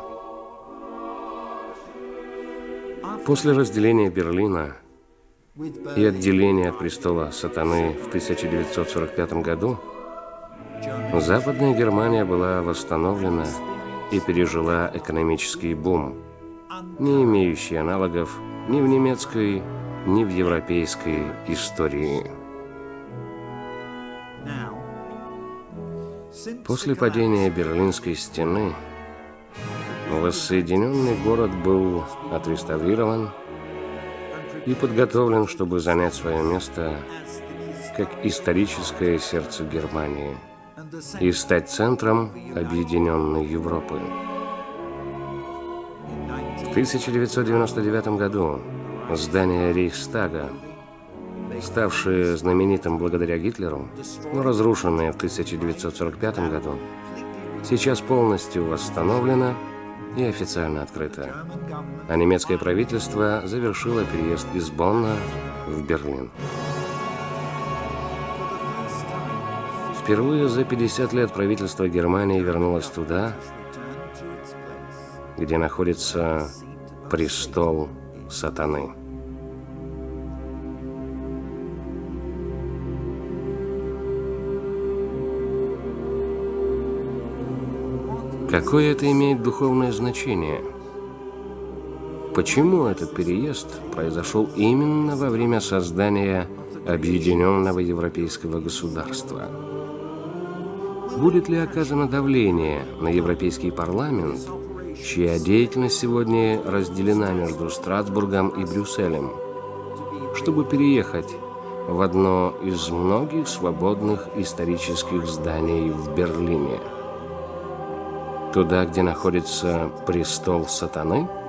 Speaker 1: После разделения Берлина и отделения от престола сатаны в 1945 году Западная Германия была восстановлена и пережила экономический бум, не имеющий аналогов ни в немецкой, ни в европейской истории. После падения Берлинской стены воссоединенный город был отреставрирован и подготовлен, чтобы занять свое место как историческое сердце Германии и стать центром объединенной Европы. В 1999 году здание Рейхстага, ставшее знаменитым благодаря Гитлеру, но разрушенное в 1945 году, сейчас полностью восстановлено и официально открыто. А немецкое правительство завершило переезд из Бонна в Берлин. Впервые за 50 лет правительство Германии вернулось туда, где находится престол сатаны. Какое это имеет духовное значение? Почему этот переезд произошел именно во время создания объединенного европейского государства? Будет ли оказано давление на Европейский парламент, чья деятельность сегодня разделена между Страсбургом и Брюсселем, чтобы переехать в одно из многих свободных исторических зданий в Берлине? Туда, где находится престол сатаны –